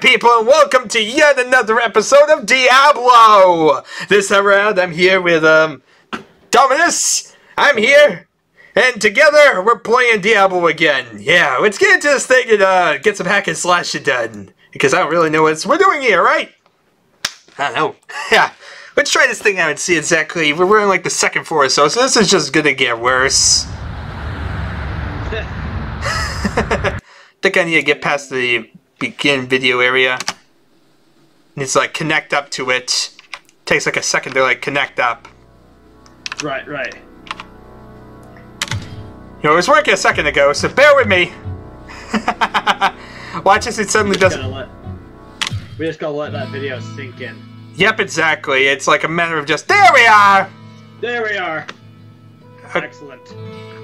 people, and welcome to yet another episode of Diablo! This time around, I'm here with, um, Dominus. I'm here, and together, we're playing Diablo again. Yeah, let's get into this thing and, uh, get some hack and slash it done. Because I don't really know what we're doing here, right? I don't know. yeah. Let's try this thing out and see exactly. We're in, like, the second floor or so, so this is just gonna get worse. I think I need to get past the begin video area. Needs to like connect up to it. Takes like a second to like connect up. Right, right. You know, it was working a second ago, so bear with me. Watch as it suddenly doesn't. Let, we just gotta let that video sink in. Yep, exactly. It's like a matter of just there we are. There we are. Excellent.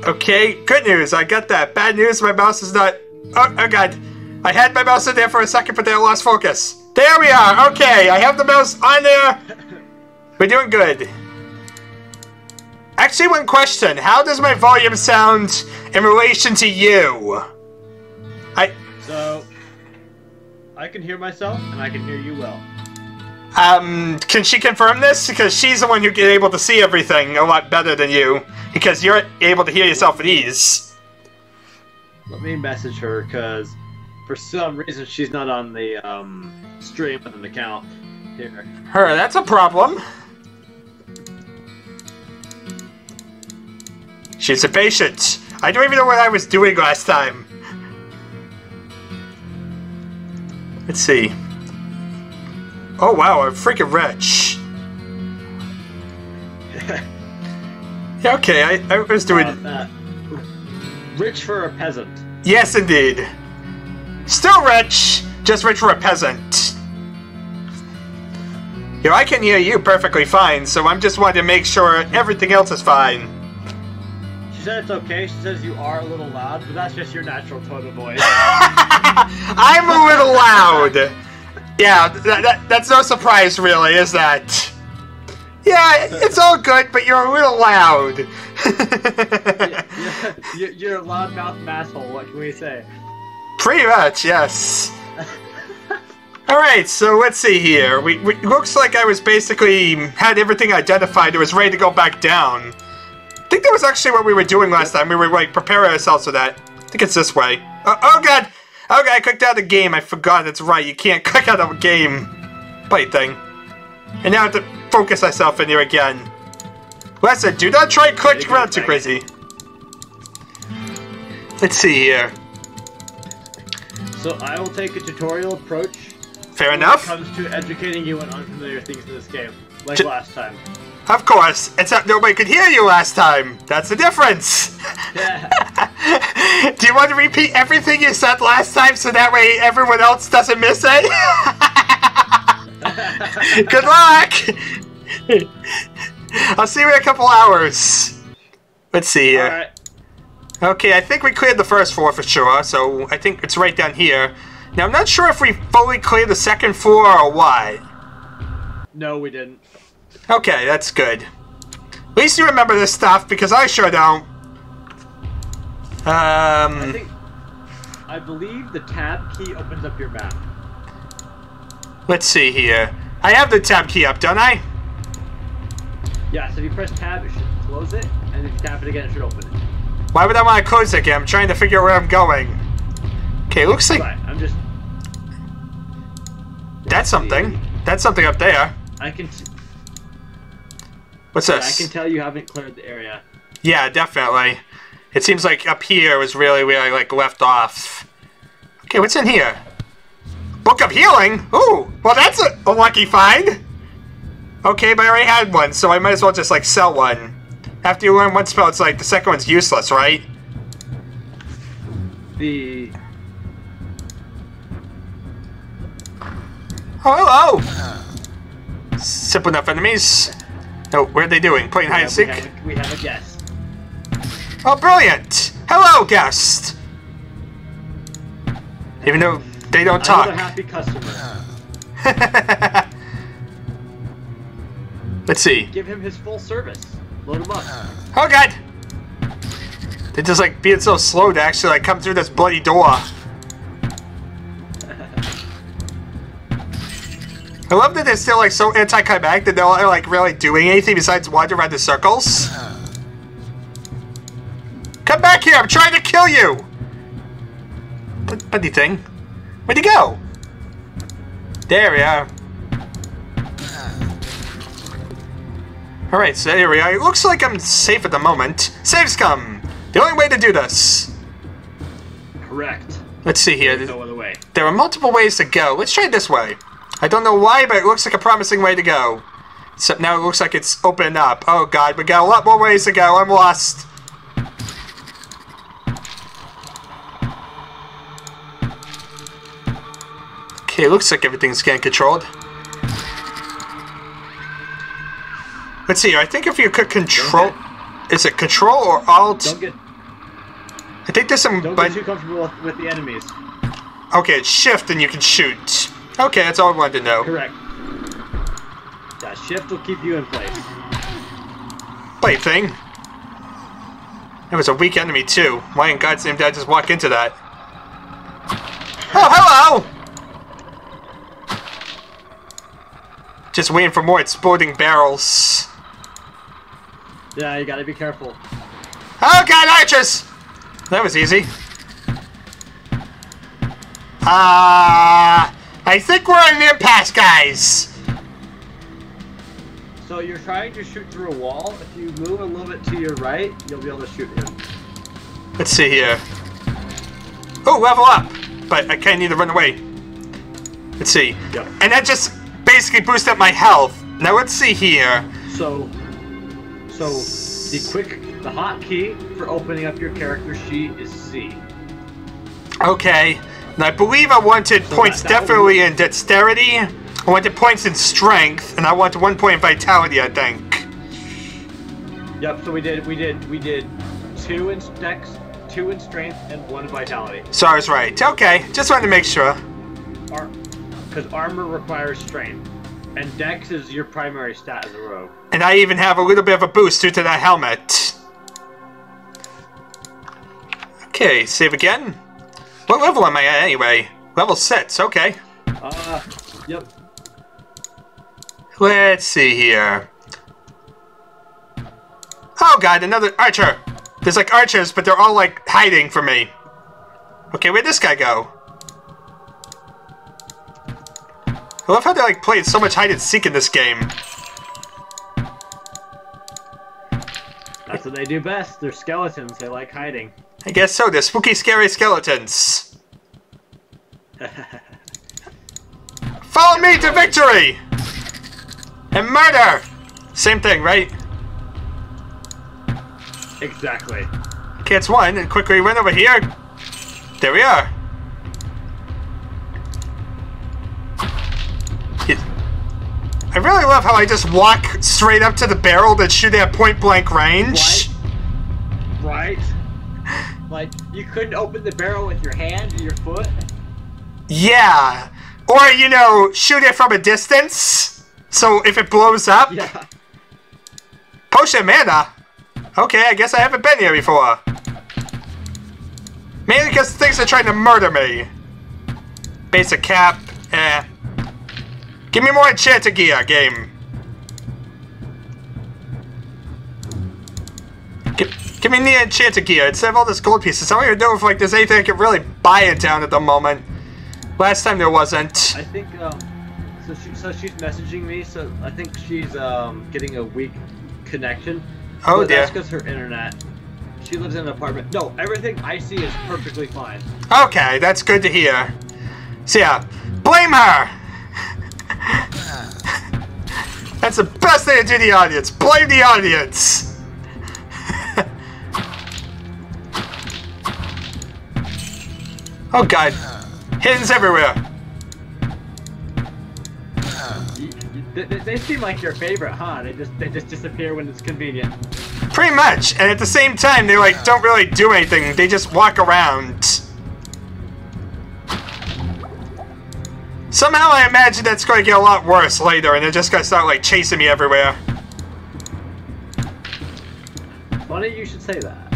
Okay, good news. I got that. Bad news. My mouse is not. Oh, oh god. I had my mouse in there for a second, but then I lost focus. There we are. Okay, I have the mouse on there. We're doing good. Actually, one question. How does my volume sound in relation to you? I... So, I can hear myself, and I can hear you well. Um, can she confirm this? Because she's the one who get able to see everything a lot better than you. Because you're able to hear yourself at ease. Let me message her, because for some reason she's not on the um, stream with an account here. Her, that's a problem. She's a patient. I don't even know what I was doing last time. Let's see. Oh wow, a freaking wretch. yeah, okay, I, I was doing... Uh, uh, rich for a peasant. Yes, indeed. Still rich, just rich for a peasant. You know, I can hear you perfectly fine, so I'm just wanting to make sure everything else is fine. She said it's okay. She says you are a little loud, but that's just your natural tone of voice. I'm a little loud. Yeah, that, that, that's no surprise, really, is that? Yeah, it's all good, but you're a little loud. you're, you're a loudmouth asshole. What can we say? Pretty much, yes. Alright, so let's see here. We, we, looks like I was basically had everything identified It was ready to go back down. I think that was actually what we were doing last time. We were like preparing ourselves for that. I think it's this way. Uh, oh god! Okay, I clicked out of the game. I forgot. That's right. You can't click out of a game play thing. And now I have to focus myself in here again. Listen, do not try click around too crazy. Let's see here. So I will take a tutorial approach. Fair enough. When it comes to educating you on unfamiliar things in this game, like last time. Of course, except nobody could hear you last time. That's the difference. Yeah. Do you want to repeat everything you said last time so that way everyone else doesn't miss it? Good luck! I'll see you in a couple hours. Let's see here. Okay, I think we cleared the first floor for sure, so I think it's right down here. Now, I'm not sure if we fully cleared the second floor or what. No, we didn't. Okay, that's good. At least you remember this stuff, because I sure don't. Um... I think... I believe the tab key opens up your map. Let's see here. I have the tab key up, don't I? Yeah, so if you press tab, it should close it, and if you tap it again, it should open it. Why would I want to close it again? I'm trying to figure out where I'm going. Okay, looks like... Right, I'm just... That's something. That's something up there. I can... What's yeah, this? I can tell you haven't cleared the area. Yeah, definitely. It seems like up here was really where I like left off. Okay, what's in here? Book of Healing? Ooh, well that's a, a lucky find. Okay, but I already had one, so I might as well just like sell one. After you learn one spell, it's like the second one's useless, right? The... Oh, hello! Simple enough enemies. Oh, what are they doing? Playing hide and we seek? we have a guest. Oh, brilliant! Hello, guest! Even though they don't talk. Another happy customer. Let's see. Give him his full service. Load him up. Oh god! They're just like being so slow to actually like come through this bloody door. I love that they're still like so anticlimactic that they're like really doing anything besides wander around the circles. Come back here! I'm trying to kill you! Buddy thing. Where'd he go? There we are. Alright, so here we are. It looks like I'm safe at the moment. Saves come! The only way to do this. Correct. Let's see here. No other way. There are multiple ways to go. Let's try this way. I don't know why, but it looks like a promising way to go. Except now it looks like it's open up. Oh god, we got a lot more ways to go. I'm lost. Okay, looks like everything's getting controlled. Let's see. I think if you could control, is it Control or Alt? Don't get I think there's some. don't but get too comfortable with, with the enemies. okay, it's Shift and you can shoot. Okay, that's all I wanted to know. Correct. That shift will keep you in place. Play thing. It was a weak enemy too. Why in God's name did I just walk into that? Oh, hello! Just waiting for more exploding barrels. Yeah, you gotta be careful. Oh god, archers! That was easy. Ah, I think we're at an impasse, guys. So you're trying to shoot through a wall. If you move a little bit to your right, you'll be able to shoot him. Let's see here. Oh, level up! But I kind of need to run away. Let's see. Yep. And that just basically boosted up my health. Now let's see here. So, so the quick, the hot key for opening up your character sheet is C. Okay. And I believe I wanted So points that- that definitely in dexterity. I wanted points in strength, and I wanted one point in vitality, I think. Yep. So we did, we did, we did two in dex, two in strength, and one in vitality. So I was right. Okay, just wanted to make sure. Ar- because armor requires strength, and dex is your primary stat as a rogue. And I even have a little bit of a boost due to that helmet. Okay, save again. What level am I at anyway? Level 6, okay. Uh, yep. Let's see here. Oh god, another archer! There's like archers, but they're all like hiding from me. Okay, where'd this guy go? I love how they like played so much hide and seek in this game. That's what they do best. They're skeletons. They like hiding. I guess so, they're spooky, scary skeletons. Follow me to victory! And murder! Same thing, right? exactly. Okay, it's one, and quickly run over here. There we are. I really love how I just walk straight up to the barrel and shoot at point blank range. Right? Like, you couldn't open the barrel with your hand or your foot? Yeah. Or, you know, shoot it from a distance. So if it blows up. Yeah. Potion mana? Okay, I guess I haven't been here before. Mainly because things are trying to murder me. Basic cap, eh. Give me more enchanted gear, game. Give, give me the enchanted gear instead of all this gold pieces. I don't even know if like there's anything I can really buy in town at the moment. Last time there wasn't. I think, um, so, she, so she's messaging me, so I think she's, um, getting a weak connection. Oh But dear. That's because her internet. She lives in an apartment. No, everything I see is perfectly fine. Okay, that's good to hear. So yeah, blame her! That's the best thing to do to the audience. Blame the audience! oh god. Hiddens everywhere. You, you, they, they- they seem like your favorite, huh? They just they just disappear when it's convenient. Pretty much. And at the same time, they like don't really do anything. They just walk around. Somehow I imagine that's going to get a lot worse later, and they're just going to start like chasing me everywhere. Funny you should say that.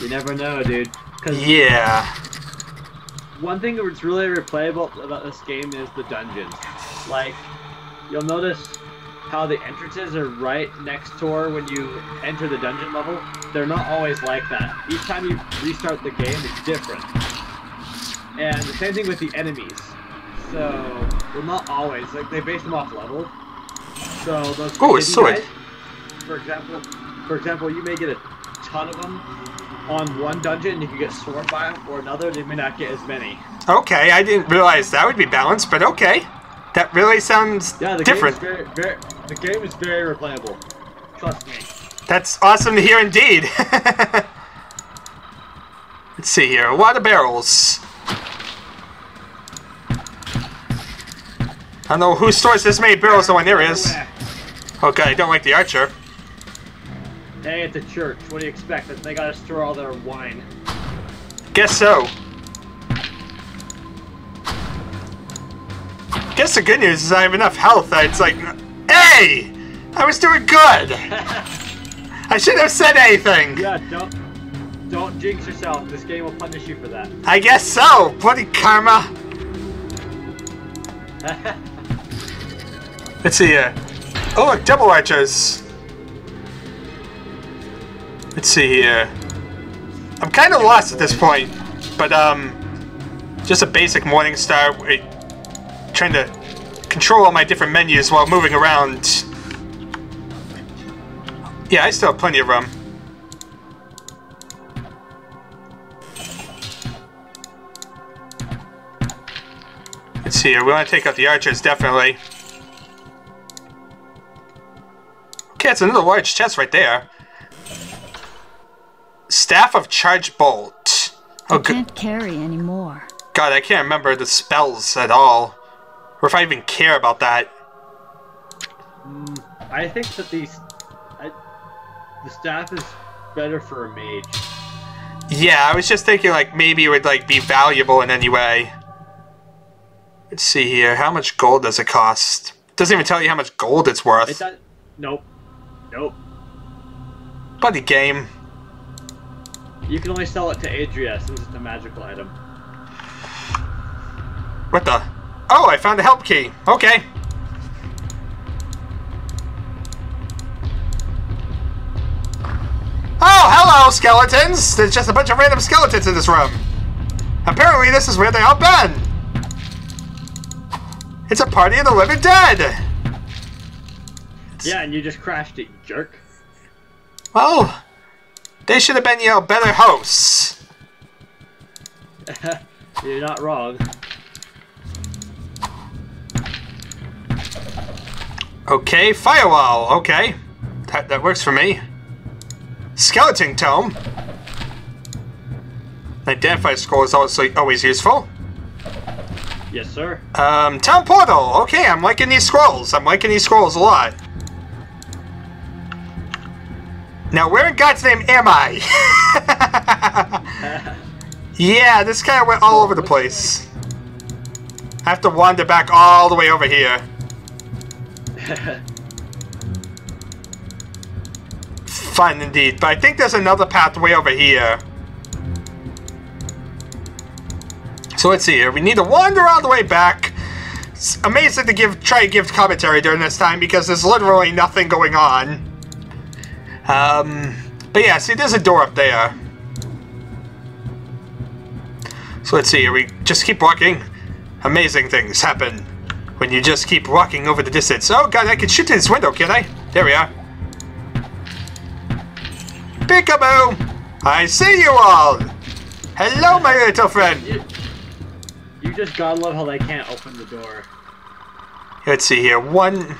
You never know, dude. Because Yeah. one thing that's really replayable about this game is the dungeons. Like, you'll notice how the entrances are right next door when you enter the dungeon level. They're not always like that. Each time you restart the game, it's different. And the same thing with the enemies. So, well, not always. Like they base them off level. So those. Oh, a hidden sword. guys, for example, for example, you may get a ton of them on one dungeon, and you can get swarmed by them, or another, they may not get as many. Okay, I didn't realize that would be balanced, but okay. That really sounds Yeah, the different. game is very, very, the game is very replayable. Trust me. That's awesome to hear indeed. Let's see here. A lot of barrels. I don't know who stores this many barrels in one areas. Okay, I don't like the archer. Hey, it's a church. What do you expect? They gotta store all their wine. Guess so. Guess the good news is I have enough health that it's like, hey! I was doing good! I shouldn't have said anything! Yeah, don't don't jinx yourself. This game will punish you for that. I guess so! Bloody karma! Let's see here. Oh, look, double archers. Let's see here. I'm kind of lost at this point, but um, just a basic morning star. Wait, trying to control all my different menus while moving around. Yeah, I still have plenty of room. Let's see here. We want to take out the archers, definitely. Okay, it's another large chest right there. Staff of Charge Bolt. Oh, I Oh, good. can't carry anymore. God, I can't remember the spells at all. Or if I even care about that. Mm, I think that these, I, the staff is better for a mage. Yeah, I was just thinking like maybe it would like be valuable in any way. Let's see here. How much gold does it cost? Doesn't even tell you how much gold it's It worth. does, nope, nope. Bloody game. You can only sell it to Adria since it's a magical item. What the? Oh, I found a help key. Okay. Oh, hello, skeletons! There's just a bunch of random skeletons in this room. Apparently, this is where they all been. It's a party of the living dead. Yeah, and you just crashed it, jerk. Well, they should have been, you know, better hosts. You're not wrong. Okay, firewall. Okay, that that works for me. Skeleton tome. Identify scroll is also always useful. Yes, sir. Um, town portal. Okay, I'm liking these scrolls. I'm liking these scrolls a lot. Now, where in God's name am I? yeah, this kind of went all over the place. I have to wander back all the way over here. Fun indeed, but I think there's another pathway over here. So let's see here. We need to wander all the way back. It's amazing to give try to give commentary during this time because there's literally nothing going on. Um, but yeah, see, there's a door up there. So let's see here. We just keep walking. Amazing things happen when you just keep walking over the distance. Oh god, I can shoot through this window, can I? There we are. Peekaboo! I see you all! Hello, my little friend! you, you just gotta love how they can't open the door. Let's see here. One.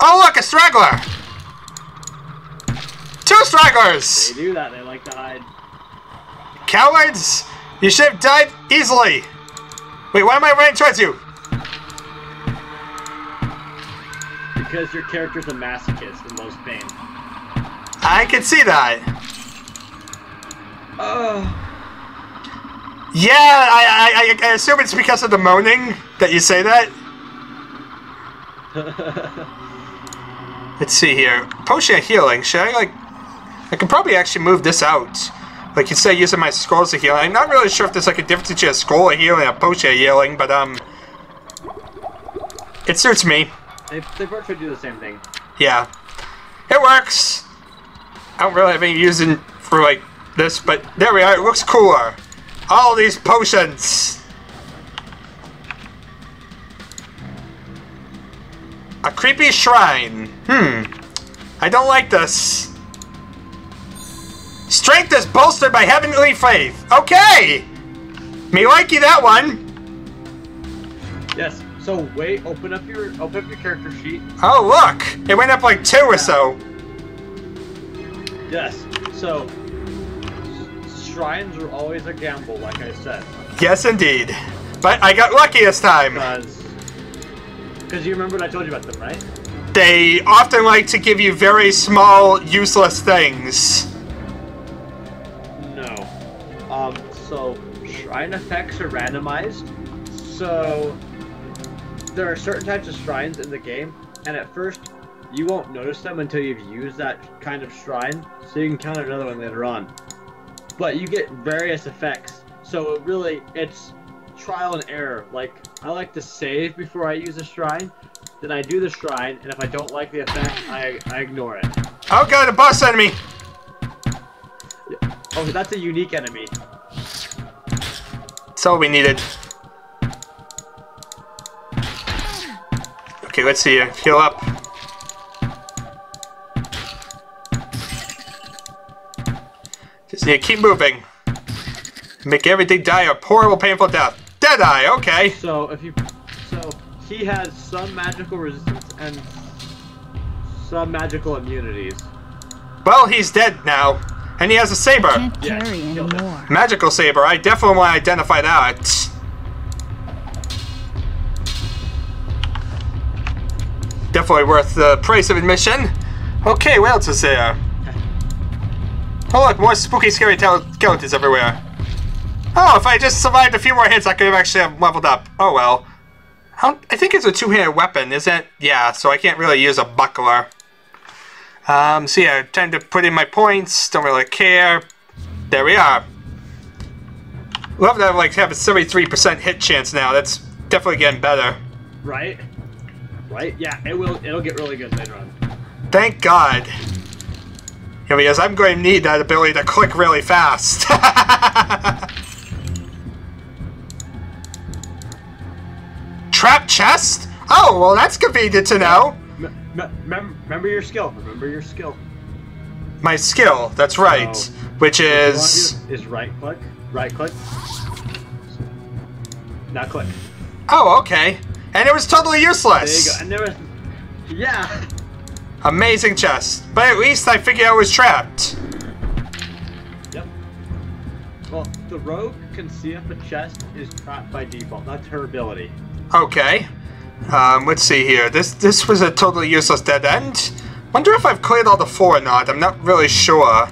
Oh, look, a straggler! Two stragglers! They do that, they like to hide. Cowards! You should have died easily! Wait, why am I running towards you? Because your character's a masochist and loves pain. I can see that. Oh. Yeah, I, I, I assume it's because of the moaning that you say that. Let's see here. Potion of healing. Should I, like... I can probably actually move this out. Like you say, using my scrolls of healing. I'm not really sure if there's like a difference between a scroll of healing and a potion of healing, but um, it suits me. They, they should do the same thing. Yeah, it works. I don't really have any using for like this, but there we are. It looks cooler. All these potions. A creepy shrine. Hmm. I don't like this. Strength is bolstered by heavenly faith. Okay! Me likey that one. So wait, open up your open up your character sheet. Oh, look! It went up like two or so. Yes. So shrines are always a gamble, like I said, Yes, indeed. But I got lucky this time. because because you remember what I told you about them, right? They often like to give you very small, useless things. No. Um. So shrine effects are randomized. So there are certain types of shrines in the game, and at first you won't notice them until you've used that kind of shrine. So you can count another one later on. But you get various effects. So it really, it's trial and error. Like I like to save before I use a shrine. Then I do the shrine, and if I don't like the effect, I, I ignore it. Oh god, a boss enemy! Oh, that's a unique enemy. That's all we needed. Okay, let's see. Uh, heal up. Just need to keep moving. Make everything die a horrible, painful death. Deadeye, okay. So if you, so he has some magical resistance and some magical immunities. Well, he's dead now. And he has a saber. Can't carry killed it. anymore. Magical saber. I definitely want to identify that. Definitely worth the price of admission. Okay, what else is there? Oh look, more spooky, scary skeletons everywhere. Oh, if I just survived a few more hits, I could have actually have leveled up. Oh well. I, I think it's a two-handed weapon, isn't it? Yeah, so I can't really use a buckler. Um, so yeah, time to put in my points. Don't really care. There we are. Love that I like have a 73% hit chance now. That's definitely getting better. Right? Right? Yeah, it will. It'll get really good later on. Thank God. Yeah, because I'm going to need that ability to click really fast. Trap chest? Oh, well that's convenient to know. M- m- mem- remember your skill. Remember your skill. My skill, that's right. So, Which What you wanna is... is right click. Right click. Now click. Oh, okay. And it was totally There you useless. go. And there was. Yeah. Amazing chest. But at least I figured I was trapped. Yep. Well, the rogue can see if a chest is trapped by default. That's her ability. Okay. Um, let's see here. This this was a totally useless dead end. Wonder if I've cleared all the four or not. I'm not really sure.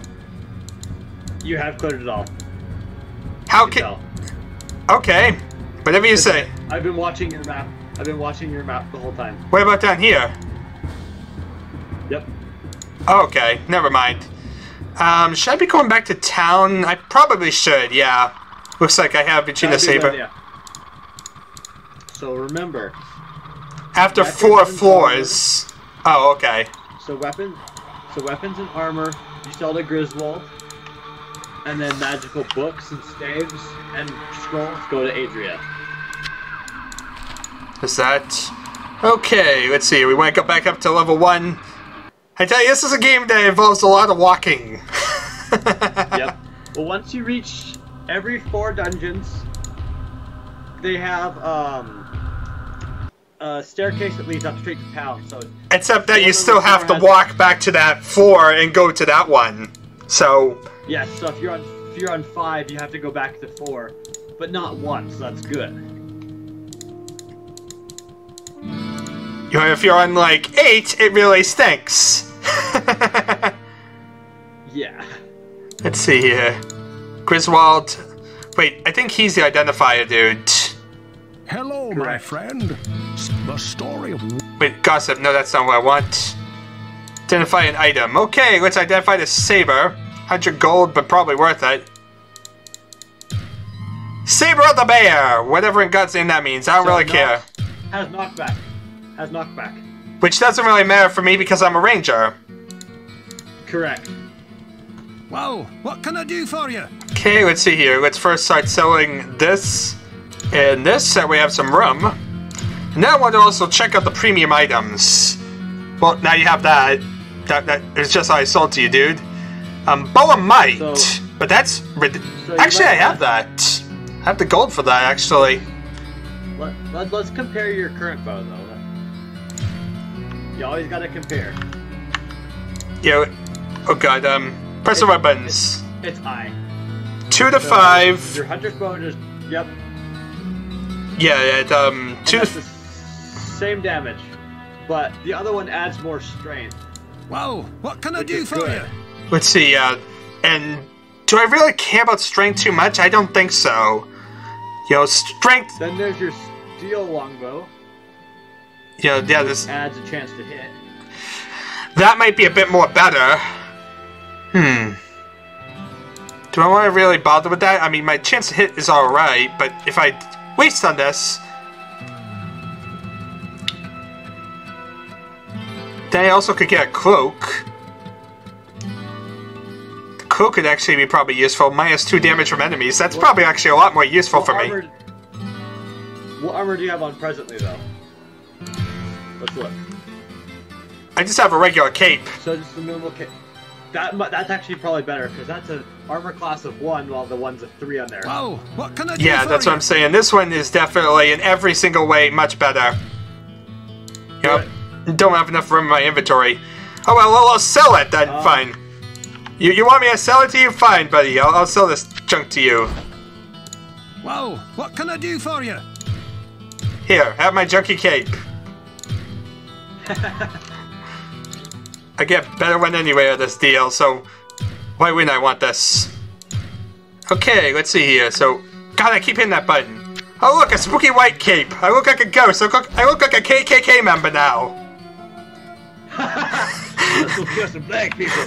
You have cleared it all. How can? Okay. Whatever you say. I've been watching your map. I've been watching your map the whole time. What about down here? Yep. Okay, never mind. Um, should I be going back to town? I probably should. Yeah. Looks like I have Regina Saber. idea. So remember, After four floors. Oh, okay. so weapons, so weapons and armor, you sell to Griswold, and then magical books and staves and scrolls go to Adria. Is that okay? Let's see. We want to go back up to level one. I tell you, this is a game that involves a lot of walking. yep. Well, once you reach every four dungeons, they have um a staircase that leads up straight to town. So Except that you still have to walk back to that four and go to that one. So, yeah, so if you're on if you're on five, you have to go back to four, but not once. So that's good. You know, if you're on like eight, it really stinks. Yeah. Let's see here. Griswold. Wait, I think he's the identifier dude. Hello, my friend. The story of Wait, gossip. No, that's not what I want. Identify an item. Okay, let's identify the saber. 100 gold, but probably worth it. Saber of the Bear! Whatever in God's name that means, I don't So really knock- care. Has knockback. Has knockback. Which doesn't really matter for me because I'm a ranger. Correct. Well, what can I do for you? Okay, let's see here. Let's first start selling this and this, so we have some room. And now I want to also check out the premium items. Well, now you have that. That, that it's just I sold to you, dude. Um, Boa Might. So- but that's... So actually, I might have that. I have the gold for that, actually. Let, let, let's compare your current bow, though. You always gotta compare. Yeah. Oh god, um... Press the right buttons. It's I. Two to So, five. Your hunter's bow just. Yep. Yeah, it, um... and Two to... the same damage. But the other one adds more strength. Whoa! what can I do for good. you? Let's see, uh, and do I really care about strength too much? I don't think so. You know, strength, Then there's your steel longbow. You know, yeah, this, Adds a chance to hit. that might be a bit more better. Hmm. Do I want to really bother with that? I mean, my chance to hit is alright, but if I waste on this, then I also could get a cloak. The cloak could actually be probably useful. Minus two damage from enemies. That's What- probably actually a lot more useful for me. what armor do you have on presently, though? Let's look. I just have a regular cape. So just a normal cape. That that's actually probably better because that's an armor class of one, while the one's a three on there. Well, what can I do Yeah, for that's you? what I'm saying. This one is definitely in every single way much better. Yep. Don't have enough room in my inventory. Oh well, I'll, I'll sell it then. Uh, Fine. You you want me to sell it to you? Fine, buddy. I'll, I'll sell this junk to you. Whoa! what can I do for you? Here, have my junky cape. I get better one anyway of this deal, so why wouldn't I want this? Okay, let's see here. So, God, I keep hitting that button. Oh look, a spooky white cape. I look like a ghost. I look, I look like a KKK member now. Let's go kill some black people.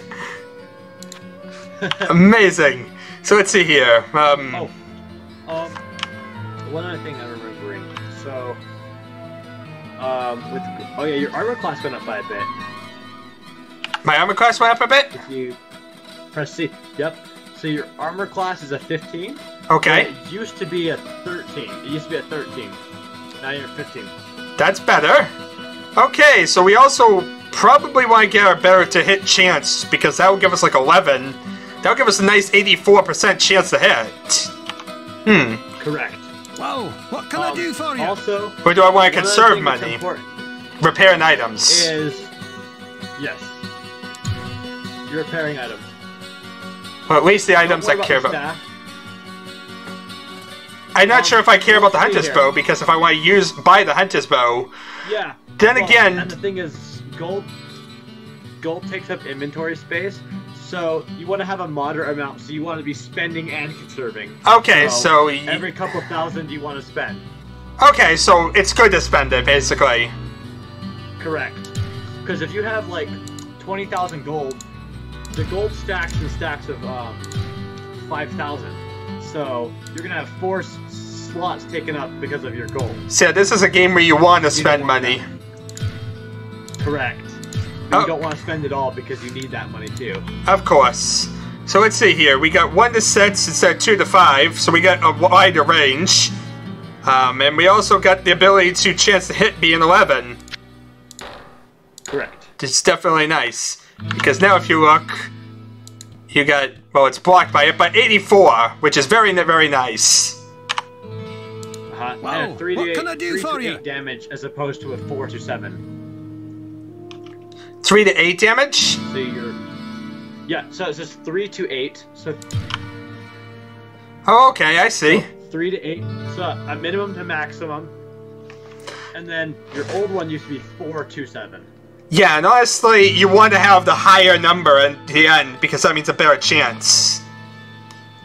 Amazing. So let's see here. Um, Oh, um, one other thing I'm remembering. So, um, with oh yeah, your armor class went up by a bit. my armor class went up a bit. If you press C, yep. So your armor class is a 15. Okay, It used to be a 13. It used to be a 13. Now you're 15. that's better. Okay, so we also probably want to get our better to hit chance because that will give us like 11. That will give us a nice 84% chance to hit. Hmm. Correct. Well, what can I Um, do for you? Also, Or do I want to conserve money? Repairing items. Is yes, you're repairing items. Well, at least the items Don't I care your about. staff. I'm not Um, sure if I care about the hunter's here. bow because if I want to use buy the hunter's bow, Yeah. Then Well, again- and the thing is, gold gold takes up inventory space, so you want to have a moderate amount. So you want to be spending and conserving. okay, so, y- every couple thousand you want to spend. okay, so it's good to spend it basically. Correct. Because if you have like twenty thousand gold, the gold stacks in stacks of um, five thousand. So you're gonna have four s- slots taken up because of your gold. So this is a game where you want to spend money. Correct. Oh. you oh. don't want to spend it all because you need that money too. Of course. So let's see here. We got one to six instead of two to five, so we got a wider range. Um, and we also got the ability to chance to hit being 11. Correct. It's definitely nice. Because now if you look, you got, well, it's blocked by it, but 84, which is very, very nice. Uh-huh. Wow. Three what eight, can I do for you? damage as opposed to a 4 to 7. Three to eight damage. So you're. Yeah, so it's just three to eight. So. Oh, okay, I see. So three to eight. So a minimum to maximum. And then your old one used to be four to seven. Yeah, and honestly, you want to have the higher number at the end because that means a better chance.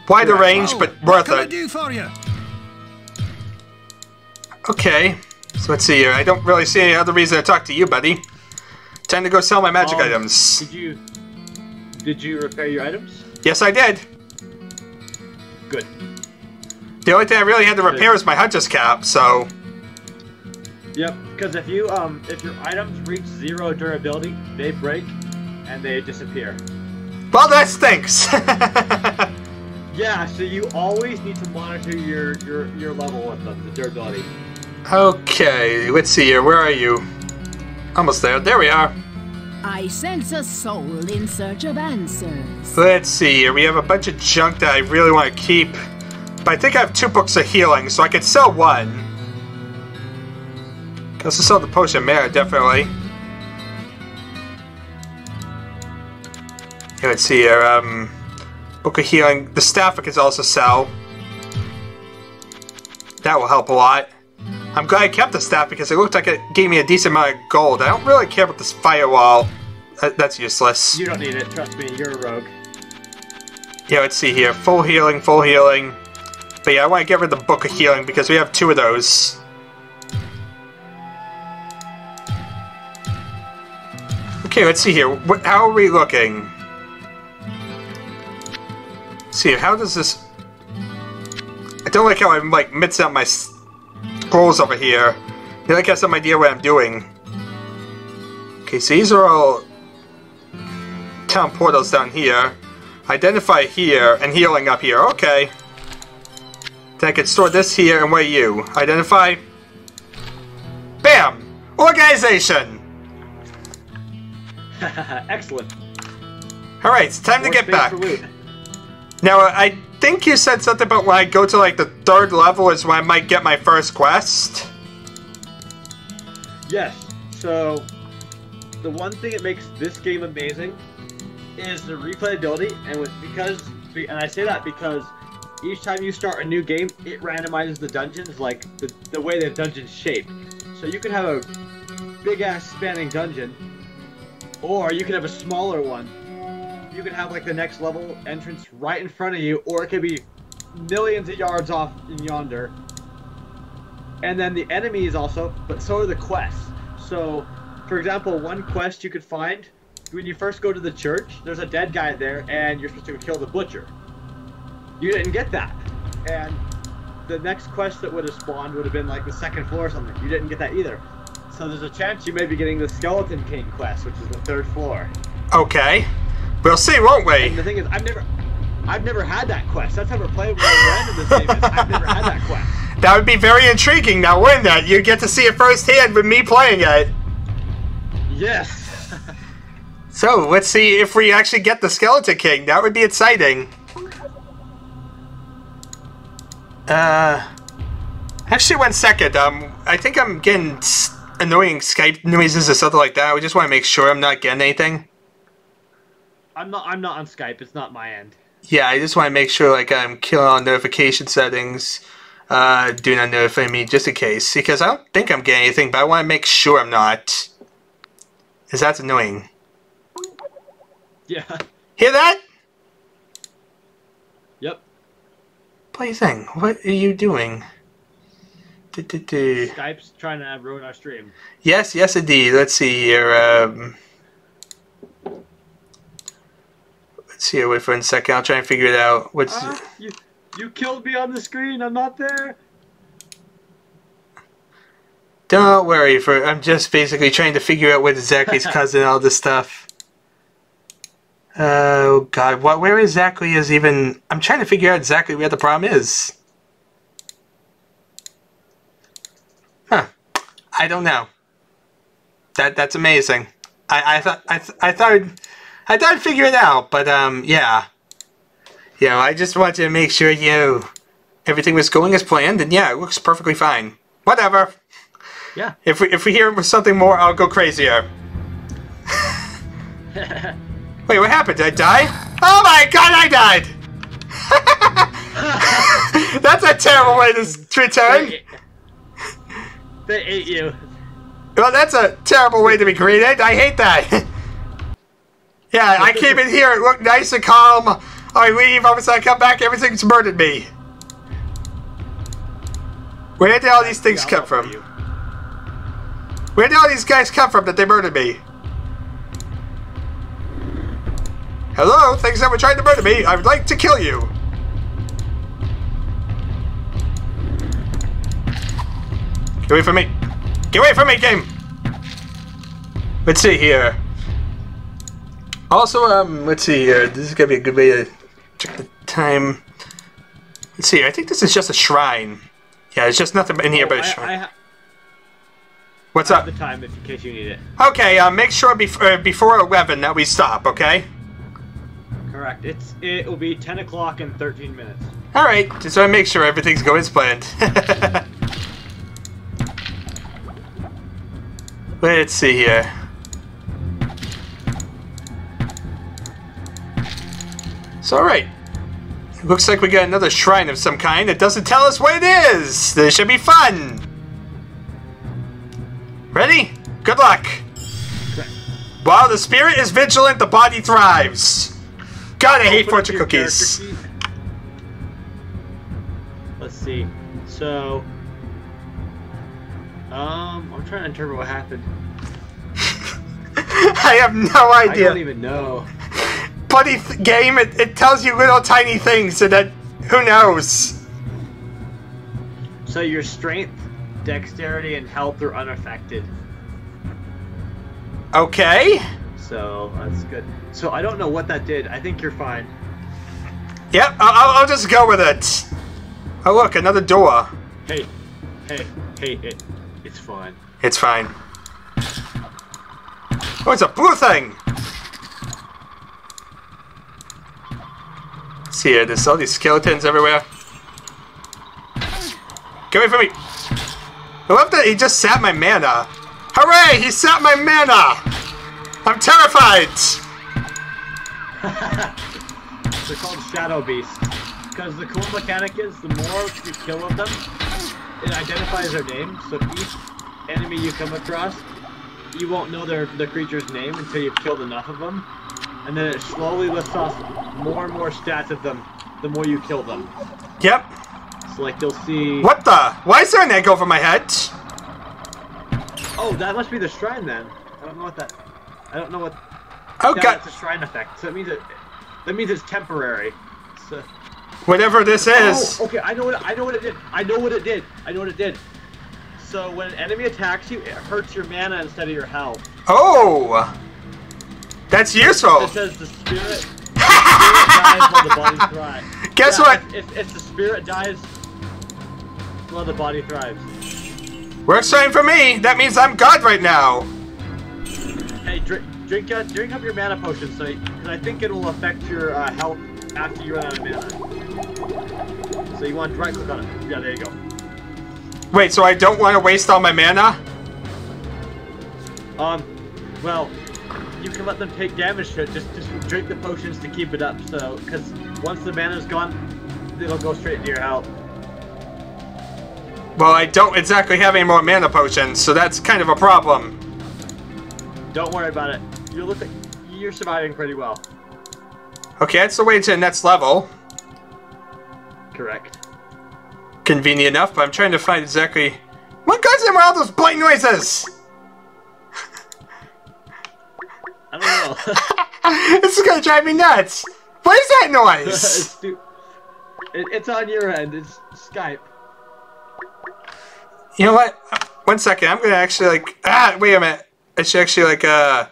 Wider range, oh, but worth it. do for you? Okay, so let's see here. I don't really see any other reason to talk to you, buddy. Time to go sell my magic Um, items. Did you did you repair your items? Yes, I did. Good. The only thing I really had to repair was my hunter's cap, so... Yep. Because if you um if your items reach zero durability, they break and they disappear. Well, that stinks! Yeah. So you always need to monitor your your your level with them, the durability. okay, let's see here. Where are you? Almost there. There we are. I sense a soul in search of answers. Let's see here. We have a bunch of junk that I really want to keep. But I think I have two books of healing, so I could sell one. Can also sell the potion mare, definitely. Here, let's see here. Um, book of healing. The staff I could also sell. That will help a lot. I'm glad I kept the staff because it looked like it gave me a decent amount of gold. I don't really care about this firewall. That's useless. You don't need it. Trust me. You're a rogue. Yeah, let's see here. Full healing, full healing. But yeah, I want to get rid of the Book of Healing because we have two of those. Okay, let's see here. What, how are we looking? Let's see, how does this... I don't like how I'm, like, mixing up my scrolls over here. I feel like I have some idea what I'm doing. Okay, so these are all town portals down here. Identify here and healing up here. Okay. Then I can store this here and where you? Identify. Bam! Organization! Excellent. Alright, it's time to get back. Now, I think you said something about when I go to like the third level is when I might get my first quest. Yes. So, the one thing that makes this game amazing is the replayability, and with because and I say that because each time you start a new game, it randomizes the dungeons like the the way the dungeon's shaped. So you could have a big ass spanning dungeon, or you could have a smaller one. You could have like the next level entrance right in front of you, or it could be millions of yards off in yonder and then the enemies also, but so are the quests. So, for example, one quest you could find when you first go to the church, there's a dead guy there, and you're supposed to kill the butcher. You didn't get that, and the next quest that would have spawned would have been like the second floor or something. You didn't get that either. So there's a chance you may be getting the Skeleton King quest, which is the third floor. Okay. We'll see, won't we? And the thing is, I've never, I've never had that quest. That's how we're playing with random this game. Is I've never had that quest. That would be very intriguing now, wouldn't that? You get to see it firsthand with me playing it. Yes. So, let's see if we actually get the Skeleton King. That would be exciting. Uh, actually, one second. Um, I think I'm getting annoying Skype noises or something like that. I just want to make sure I'm not getting anything. I'm not. I'm not on Skype. It's not my end. Yeah, I just want to make sure like I'm killing all notification settings. Uh, do not notify me just in case because I don't think I'm getting anything, but I want to make sure I'm not. Cause that's annoying. Yeah. Hear that? Yep. Plaything, what are you doing? Skype's trying to ruin our stream. Yes, yes, indeed. Let's see here. Um, let's see here. Wait for a second. I'll try and figure it out. What's Ah, you, you killed me on the screen. I'm not there. Don't worry. For I'm just basically trying to figure out what exactly is causing all this stuff. Oh God, what? Where exactly is even? I'm trying to figure out exactly where the problem is. Huh? I don't know. That that's amazing. I I thought I th- I thought I I'd figure it out, but um yeah. You know, I just wanted to make sure you know, everything was going as planned, and yeah, it looks perfectly fine. Whatever. Yeah. If we if we hear something more, I'll go crazier. Wait, what happened? Did I die? Oh my god, I died! That's a terrible way to return. They ate you. Well, that's a terrible way to be greeted. I hate that. Yeah, I came in here, it looked nice and calm. I leave, sudden I come back, everything's murdered me. Where did all these things Yeah, come from? you. Where did all these guys come from that they murdered me? Hello, things that were trying to murder me. I would like to kill you. Get away from me. Get away from me, game. Let's see here. Also, um, let's see here. This is gonna be a good way to check the time. Let's see. I think this is just a shrine. Yeah, it's just nothing in here but a Oh, I, shrine. I What's up? the time if in case you need it. Okay, uh, make sure bef- uh, before 11 that we stop, okay? Correct. It's it will be 10 o'clock in 13 minutes. Alright, just want to make sure everything's going as planned. Let's see here. So, alright. Looks like we got another shrine of some kind. It doesn't tell us what it is. This should be fun. Ready? Good luck. While the spirit is vigilant, the body thrives. God, I hate Open fortune cookies. Let's see. So, um, I'm trying to interpret what happened. I have no idea. I don't even know. Buddy th- game, it, it tells you little tiny things, and then who knows? So your strength, dexterity, and health are unaffected. Okay. So that's good. So I don't know what that did. I think you're fine. Yep, I'll, I'll- I'll just go with it. Oh, look, another door. Hey, hey, hey, it, it's fine. It's fine. Oh, it's a blue thing. See here, there's all these skeletons everywhere. Get away from me! I love that he just sat my mana. Hooray! He sat my mana! I'm terrified! They're called Shadow Beasts. Because the cool mechanic is the more you kill of them, it identifies their name. So each enemy you come across, you won't know their the creature's name until you've killed enough of them. And then it slowly lists off more and more stats of them the more you kill them. Yep. So like you'll see What the? Why is there an egg over my head? Oh, that must be the shrine then. I don't know what that I don't know what Oh yeah, god. it's a shrine effect. So it means it that means it's temporary. So Whatever this oh, is. Oh, okay, I know what I know what it did. I know what it did. I know what it did. So when an enemy attacks you, it hurts your mana instead of your health. Oh! That's useful! It says the spirit, spirit dies while the body thrives. Guess Yeah, what? If, if, if the spirit dies while the body thrives. Works fine for me. That means I'm God right now. Hey, drink drink uh, drink up your mana potion, so because I think it will affect your uh, health after you run out of mana. So you want to right click on it. Yeah, there you go. Wait, so I don't want to waste all my mana? Um, well, you can let them take damage to it. Just, just drink the potions to keep it up. So, because once the mana's gone, it'll go straight into your health. Well, I don't exactly have any more mana potions, so that's kind of a problem. Don't worry about it. You look like you're surviving pretty well. Okay, that's the way to the next level. Correct. Convenient enough, but I'm trying to find exactly... What goes in with all those blight noises? I don't know. this is gonna drive me nuts! What is that noise? it's, it's on your end. It's Skype. You know what? One second, I'm gonna actually like ah wait a minute. I should actually like uh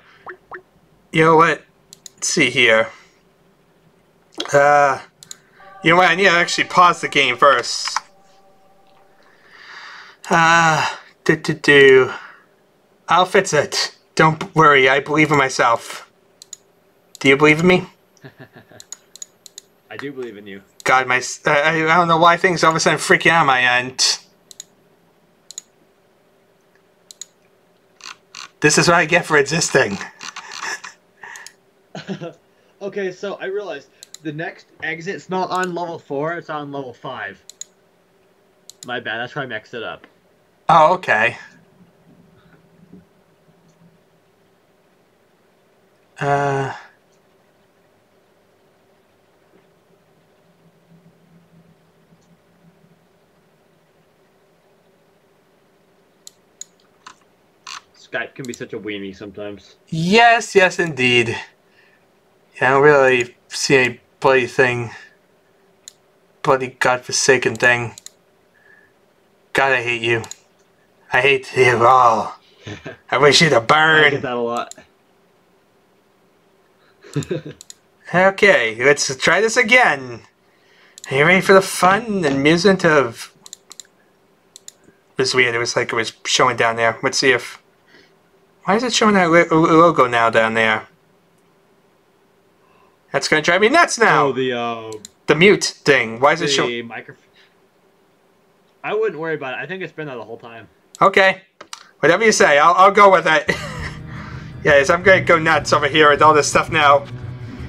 you know what? Let's see here. Uh you know what, I need to actually pause the game first. Ah do do do. I'll fix it. Don't worry, I believe in myself. Do you believe in me? I do believe in you. God, my I, I don't know why things all of a sudden freaking out on my end. This is what I get for existing. Okay, so I realized the next exit's not on level four. It's on level five. My bad. That's why I mixed it up. Oh, okay. Uh. Skype can be such a weenie sometimes. Yes, yes, indeed. Yeah, I don't really see any bloody thing. Bloody godforsaken thing. God, I hate you. I hate you all. I wish you to burn. I get that a lot. Okay, let's try this again. Are you ready for the fun and amusement of... It was weird, it was like it was showing down there. Let's see if... Why is it showing that lo- logo now down there? That's gonna drive me nuts now! Oh, the uh, The mute thing. Why is it showing? the microphone. I wouldn't worry about it. I think it's been there the whole time. Okay. Whatever you say, I'll, I'll go with it. yes, I'm gonna go nuts over here with all this stuff now.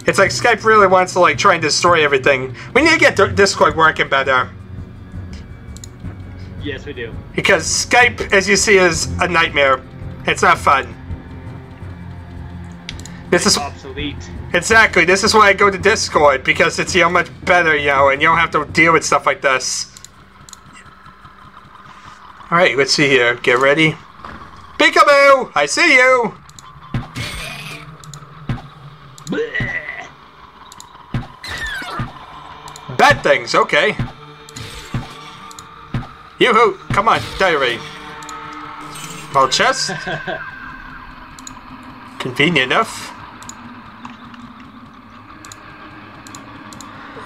It's like Skype really wants to like try and destroy everything. We need to get Discord working better. Yes, we do. Because Skype, as you see, is a nightmare. It's not fun. This is Obsolete. exactly. This is why I go to Discord because it's you know much better, you know, and you don't have to deal with stuff like this. All right, let's see here. Get ready. Peekaboo! I see you. Bad things. Okay. Yoo-hoo! Come on, diary. Well, chest. Convenient enough.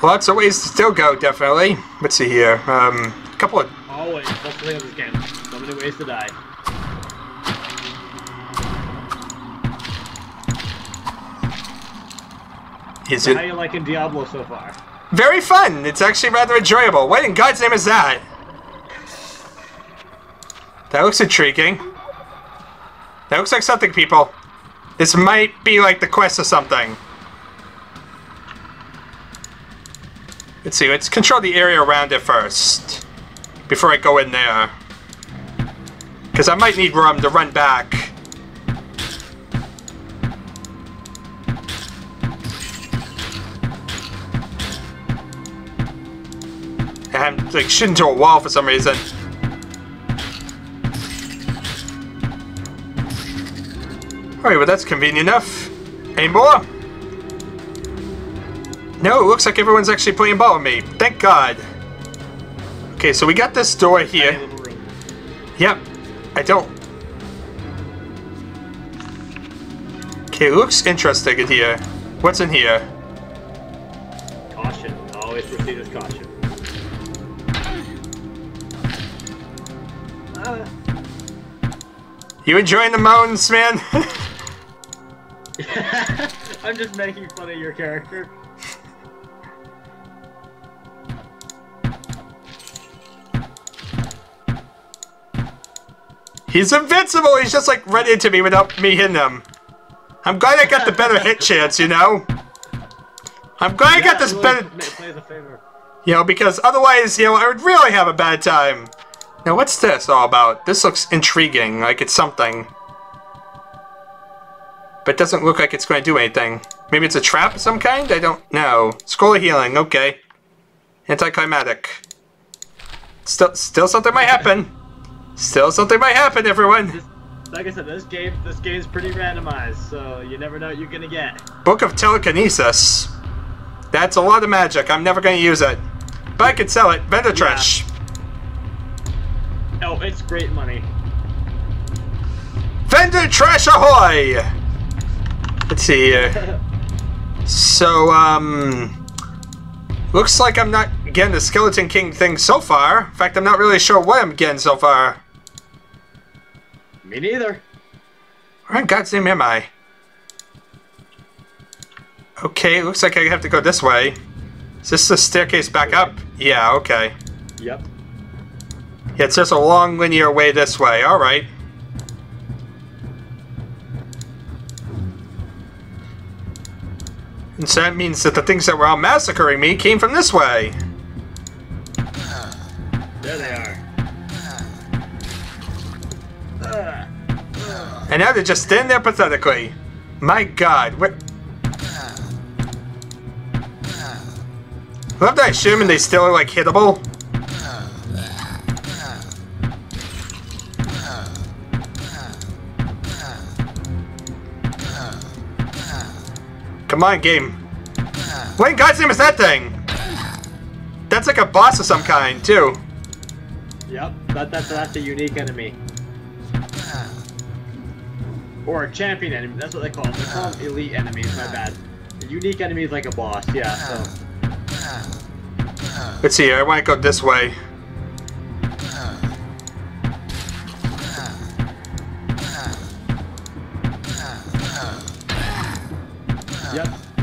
Lots of ways to still go, definitely. Let's see here. Um, a couple of. Always. That's the thing of this game. So many ways to die. Is How it you liking Diablo so far? very fun? It's actually rather enjoyable. What in God's name is that? That looks intriguing. That looks like something, people. This might be like the quest or something. Let's see, let's control the area around it first. Before I go in there. Because I might need room to run back. I'm like shit into a wall for some reason. Alright, well that's convenient enough. Any more? No, it looks like everyone's actually playing ball with me. Thank God. Okay, so we got this door here. Yep. I don't. Okay, it looks interesting in here. What's in here? Caution. Always proceed with caution. Uh, You enjoying the mountains, man? I'm just making fun of your character. He's invincible. He's just like run into me without me hitting him. I'm glad I got the better hit chance, you know. I'm glad I got this really better, ma- Plays favor. you know, because otherwise, you know, I would really have a bad time. Now, what's this all about? This looks intriguing, like it's something. But doesn't look like it's going to do anything. Maybe it's a trap of some kind? I don't know. Scroll of healing, okay. Anticlimactic. Still, still something might happen. Still something might happen, everyone. This, like I said, this game, this game's pretty randomized, so you never know what you're gonna get. Book of Telekinesis. That's a lot of magic. I'm never going to use it. But I could sell it. Vendor trash. Oh, it's great money. Vendor trash ahoy! Let's see here. So, um... Looks like I'm not getting the Skeleton King thing so far. In fact, I'm not really sure what I'm getting so far. Me neither. Where in God's name am I? Okay, looks like I have to go this way. Is this the staircase back up? Yeah, okay. Yep. Yeah, it's just a long linear way this way. Alright. And so that means that the things that were all massacring me came from this way. There they are. And now they're just standing there pathetically. My god, what? Love that I and they still are like hittable. Come on, game. What in God's name is that thing? That's like a boss of some kind, too. Yep, that, that's that's a unique enemy. Or a champion enemy. That's what they call them. They call them elite enemies. My bad. A unique enemy is like a boss. Yeah. So Let's see. I want to go this way.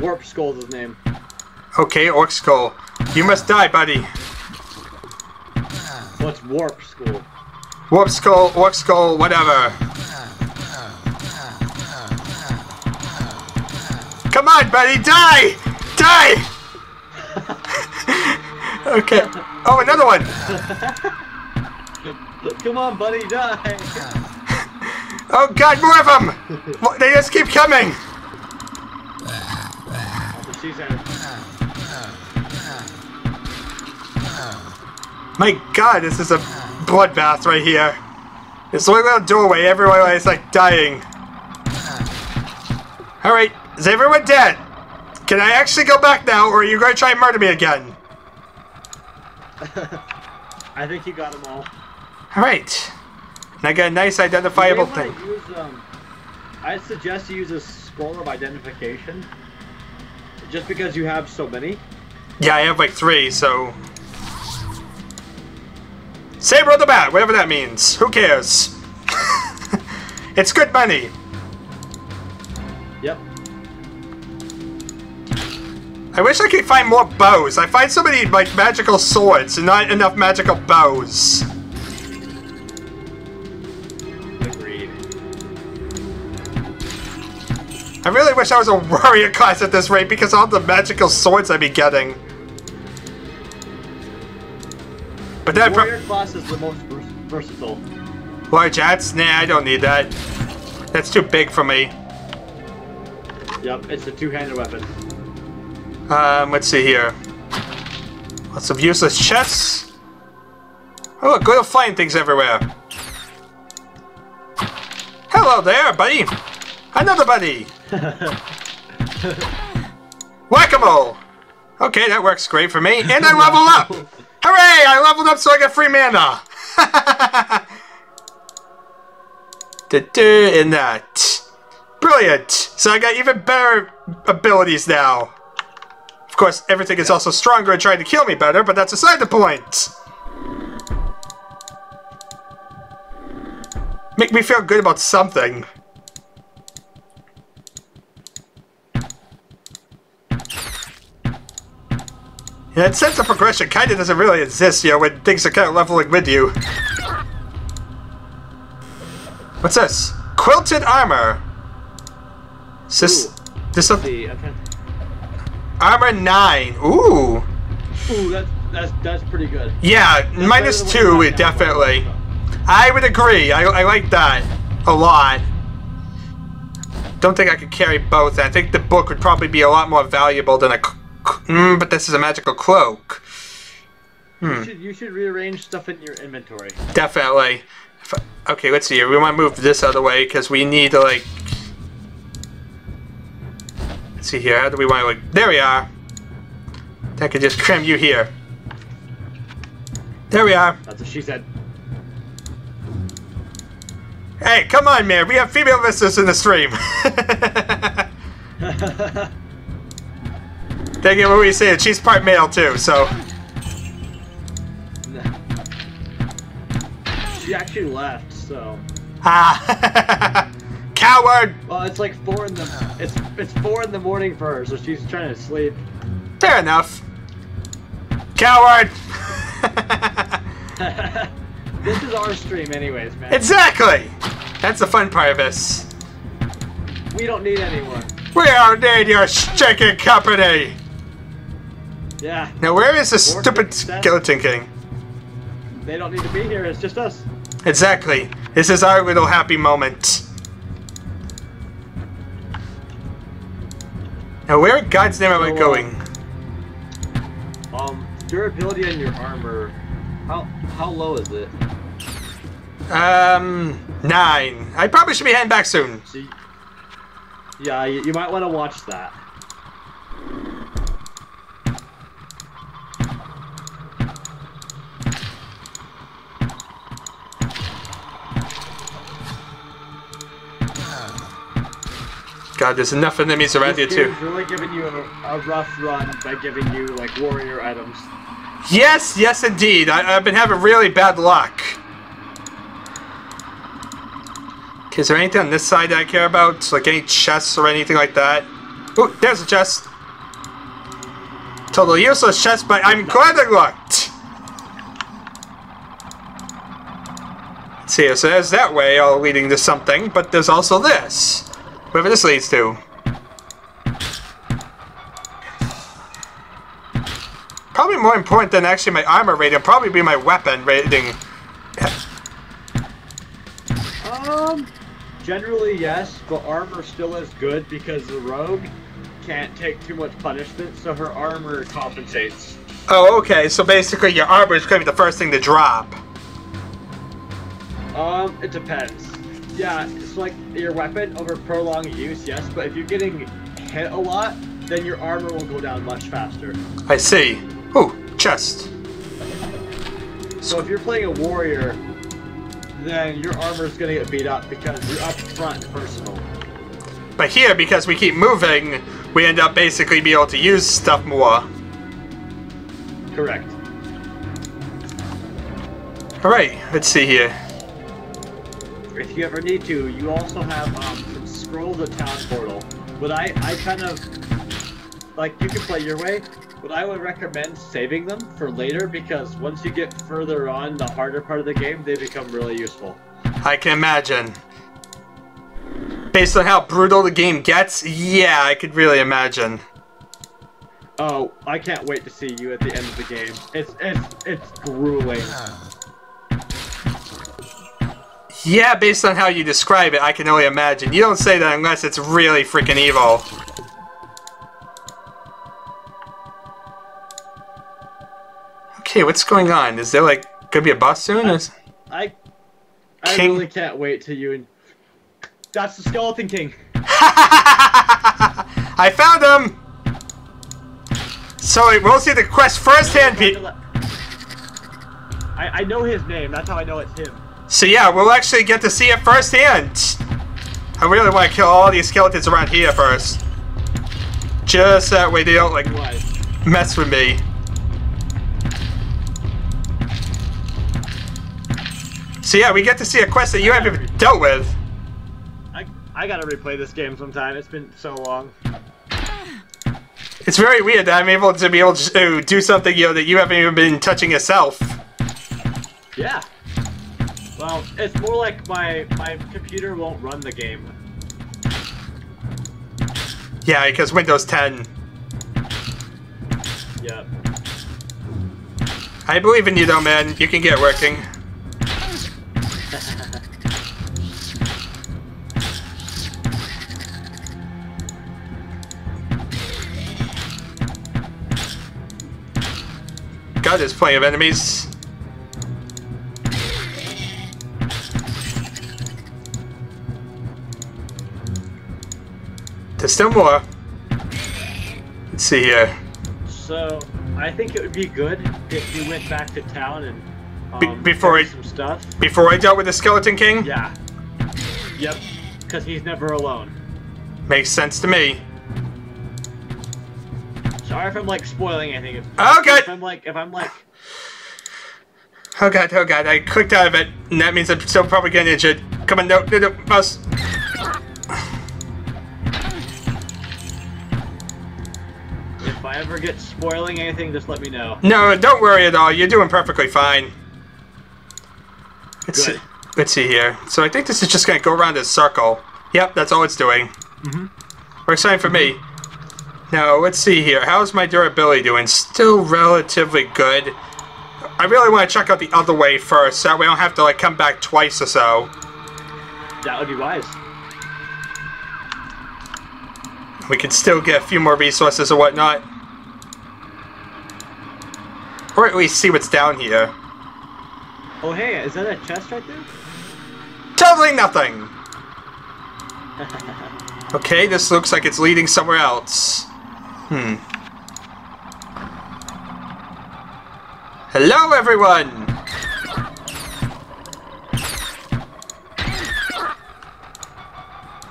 Warp Skull's his name. Okay, Orc Skull. You must die, buddy. What's Warp Skull? Warp Skull, Orc Skull, whatever. Come on, buddy, die! Die! okay. Oh, another one! Come on, buddy, die! Oh god, more of them! They just keep coming! My god, this is a bloodbath right here. This little doorway, everyone is like dying. Alright, is everyone dead? Can I actually go back now, or are you going to try and murder me again? I think you got them all. Alright. And I got a nice identifiable thing. Use, um, I suggest you use a scroll of identification. Just because you have so many. Yeah, I have like three, so. Saber of the Bat, whatever that means. Who cares? it's good money. Yep. I wish I could find more bows. I find so many like magical swords and not enough magical bows. I really wish I was a warrior class at this rate because all the magical swords I'd be getting. But then pro- Warrior class is the most versatile. large hats? Nah, I don't need that. That's too big for me. Yep, it's a two-handed weapon. Um, let's see here. Lots of useless chests. Oh, look, little flying things everywhere. Hello there, buddy. Another buddy. Whack-a-mole. Okay, that works great for me. And I level up. Hooray! I leveled up so I get free mana. In that. Brilliant. So I got even better abilities now. Of course, everything is also stronger and trying to kill me better, but that's aside the point. Make me feel good about something. Yeah, that sense of progression kind of doesn't really exist, you know, when things are kind of leveling with you. What's this? Quilted armor. Is this, Ooh. this a, See, I'm trying to- armor 9. Ooh. Ooh, that's that's that's pretty good. Yeah, That's minus better than what two, it definitely. I would agree. I, I like that a lot. Don't think I could carry both. I think the book would probably be a lot more valuable than a. Mm, but this is a magical cloak. You should you should rearrange stuff in your inventory. Definitely. I- okay, let's see here. We want to move this out of the way because we need to like. Let's see here. How do we want to like? There we are. I could just cram you here. There we are. That's what she said. Hey, come on, man. We have female visitors in the stream. Get what we say. She's part male too, so. she actually left, so. Ah, coward. Well, it's like four in the it's it's four in the morning for her, so she's trying to sleep. Fair enough. Coward. this is our stream, anyways, man. exactly. That's the fun part of this. we don't need anyone. We don't need your chicken company. Yeah, Now, where is the More stupid skeleton king? they don't need to be here. It's just us. Exactly. This is our little happy moment. Now, where in God's name am I So, uh, going? Um, durability on your armor. How how low is it? Um, nine. I probably should be heading back soon. So you, yeah, you, you might want to watch that. God, there's enough enemies around here too. really giving you a, a rough run by giving you like warrior items. Yes, yes, indeed. I, I've been having really bad luck. Is there anything on this side that I care about? Like any chests or anything like that? Oh, there's a chest. Totally useless chest, but I'm glad I looked. Let's see, so there's that way all leading to something, but there's also this. Wherever this leads to. Probably more important than actually my armor rating, probably be my weapon rating. Um, generally yes, but armor still is good because the rogue can't take too much punishment, so her armor compensates. Oh, okay, so basically your armor is going to be the first thing to drop. Um, it depends. Yeah, it's like your weapon over prolonged use, yes, but if you're getting hit a lot, then your armor will go down much faster. I see. Oh, chest. So if you're playing a warrior, then your armor is gonna get beat up because you're up front personal. But here, because we keep moving, we end up basically being able to use stuff more. Correct. Alright, let's see here. If you ever need to, you also have um, some scrolls of town portal. But I, I kind of like you can play your way, but I would recommend saving them for later because once you get further on the harder part of the game, they become really useful. I can imagine. Based on how brutal the game gets, yeah, I could really imagine. Oh, I can't wait to see you at the end of the game. It's it's it's grueling. Yeah, based on how you describe it, I can only imagine. You don't say that unless it's really freaking evil. Okay, what's going on? Is there like gonna be a boss soon? Is- I I King- really can't wait till you and that's the Skeleton King. I found him! So we'll see the quest firsthand, Pete. I, I know his name, that's how I know it's him. So yeah, we'll actually get to see it firsthand. I really want to kill all these skeletons around here first. Just that way they don't like mess with me. So yeah, we get to see a quest that you haven't even dealt with. I I gotta replay this game sometime. It's been so long. It's very weird that I'm able to be able to do something you know that you haven't even been touching yourself. Yeah. Well, it's more like my my computer won't run the game. Yeah, because Windows 10. Yep. I believe in you though, man. You can get working. God, there's plenty of enemies. There's still more. Let's see here. So I think it would be good if you went back to town and um, Be- before I- some stuff. Before I dealt with the Skeleton King? Yeah. Yep. Because he's never alone. Makes sense to me. Sorry if I'm like spoiling anything. If, Okay. If I'm like if I'm like Oh god, oh god, I clicked out of it, and that means I'm still probably getting injured. Come on, no, no, no, mouse. I ever get spoiling anything, just let me know. No, don't worry at all, you're doing perfectly fine. Let's Good. see, let's see here. So I think this is just gonna go around in a circle. Yep, that's all it's doing. Mm-hmm. Works fine for me. Now, let's see here. How's my durability doing? Still relatively good. I really want to check out the other way first, so that I don't have to like come back twice or so. That would be wise. We can still get a few more resources or whatnot. Or at least see what's down here. Oh hey, is that a chest right there? Totally nothing! Okay, this looks like it's leading somewhere else. Hmm. Hello, everyone!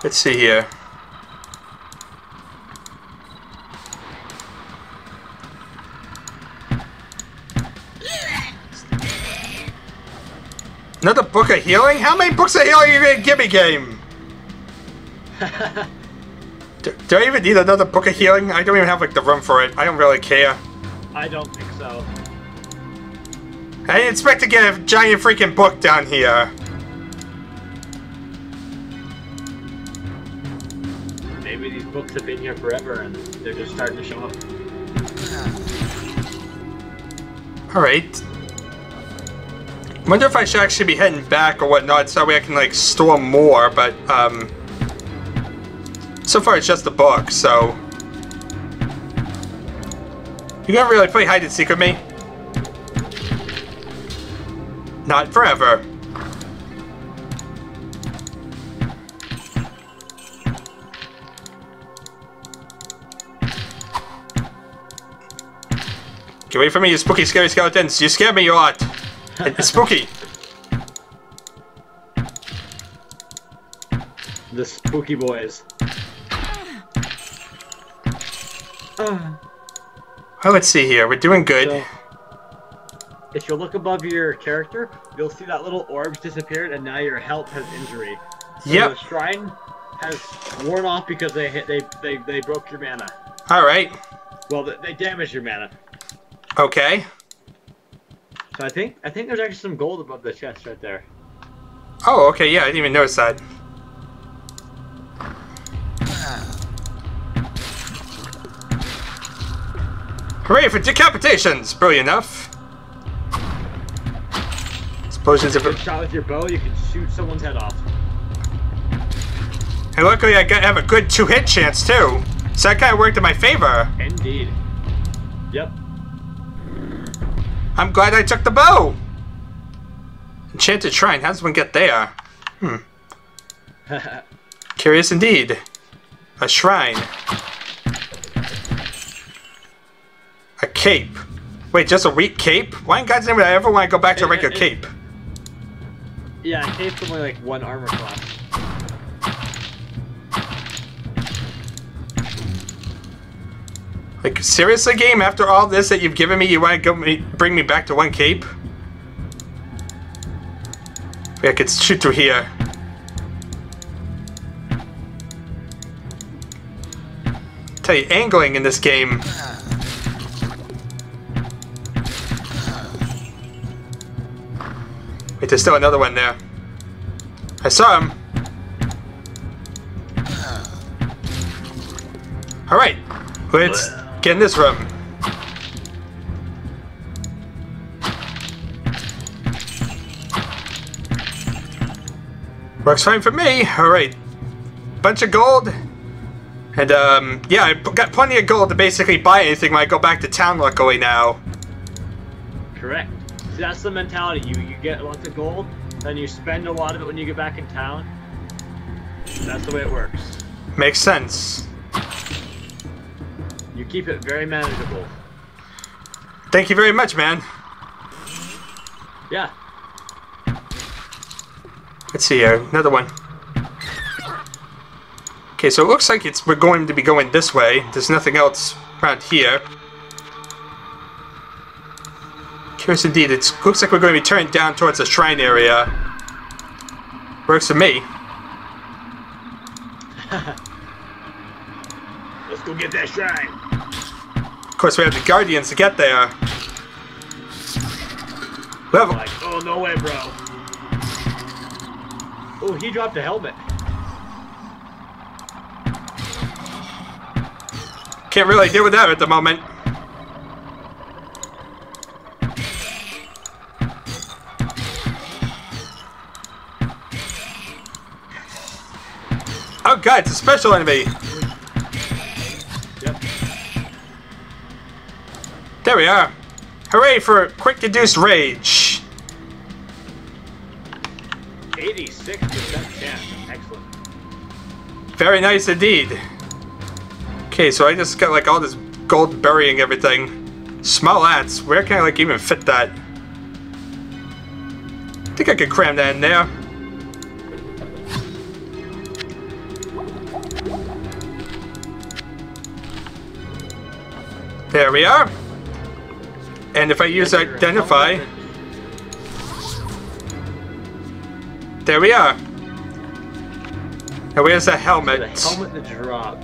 Let's see here. Another book of healing? How many books of healing are you gonna give me, game? do, do I even need another book of healing? I don't even have like the room for it. I don't really care. I don't think so. I didn't expect to get a giant freaking book down here. Maybe these books have been here forever and they're just starting to show up. Alright. Wonder if I should actually be heading back or whatnot so that way I can like store more, but um so far it's just a book, so You gonna really play hide and seek with me? Not forever. Get away from me, you spooky, scary skeletons. You scare me a lot. It's spooky. The spooky boys. Uh, Well, let's see here. We're doing good. so, if you look above your character, you'll see that little orbs disappeared, and now your health has injury. So Yep. The shrine has worn off because they hit they they, they broke your mana. Alright. Well, they, they damaged your mana. Okay. So I think I think there's actually some gold above the chest right there. Oh, okay, yeah, I didn't even notice that. Hooray for decapitations! Brilliant enough. Explosions of... Shot with your bow, you can shoot someone's head off. And luckily I got, have a good two-hit chance, too. So that kind of worked in my favor. Indeed. Yep. I'm glad I took the bow! Enchanted Shrine, how does one get there? Hmm. Curious indeed. A shrine. A cape. Wait, just a weak cape? Why in God's name would I ever want to go back to a regular cape? yeah, cape's only like one armor class. Like, seriously, game? After all this that you've given me, you want to go me, bring me back to one cape? Maybe I could shoot through here. Tell you, angling in this game. Wait, there's still another one there. I saw him. Alright, let's get in this room. Works fine for me. Alright. Bunch of gold. And, um, yeah, I got plenty of gold to basically buy anything when I go back to town, luckily, now. Correct. See, that's the mentality. You you get lots of gold, then you spend a lot of it when you get back in town. That's the way it works. Makes sense. Keep it very manageable. Thank you very much, man. Yeah. Let's see here, another one. Okay, so it looks like it's we're going to be going this way. There's nothing else around here. Curious indeed. It looks like we're going to be turning down towards the shrine area. Works for me. Let's go get that shrine. Of course, we have the guardians to get there. Level. Like, oh no way, bro. Oh, he dropped a helmet. Can't really deal with that at the moment. Oh god, it's a special enemy! Yep. There we are! Hooray for quick reduced rage! 86% chance. Excellent. Very nice indeed. Okay, so I just got like all this gold burying everything. Small ants, where can I like even fit that? I think I could cram that in there. There we are. And if I use identify, there we are. Now where's the helmet? The helmet to drop.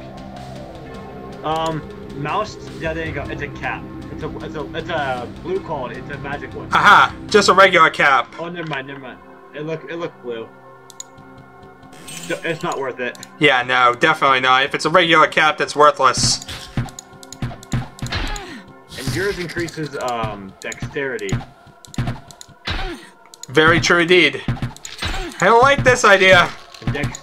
Um, mouse. Yeah, there you go. It's a cap. It's a it's a it's a blue quality. It's a magic one. Aha! Just a regular cap. Oh, never mind, never mind. It look it looked blue. It's not worth it. Yeah, no, definitely not. If it's a regular cap, that's worthless. Yours increases um dexterity. Very true indeed. I don't like this idea. Dex.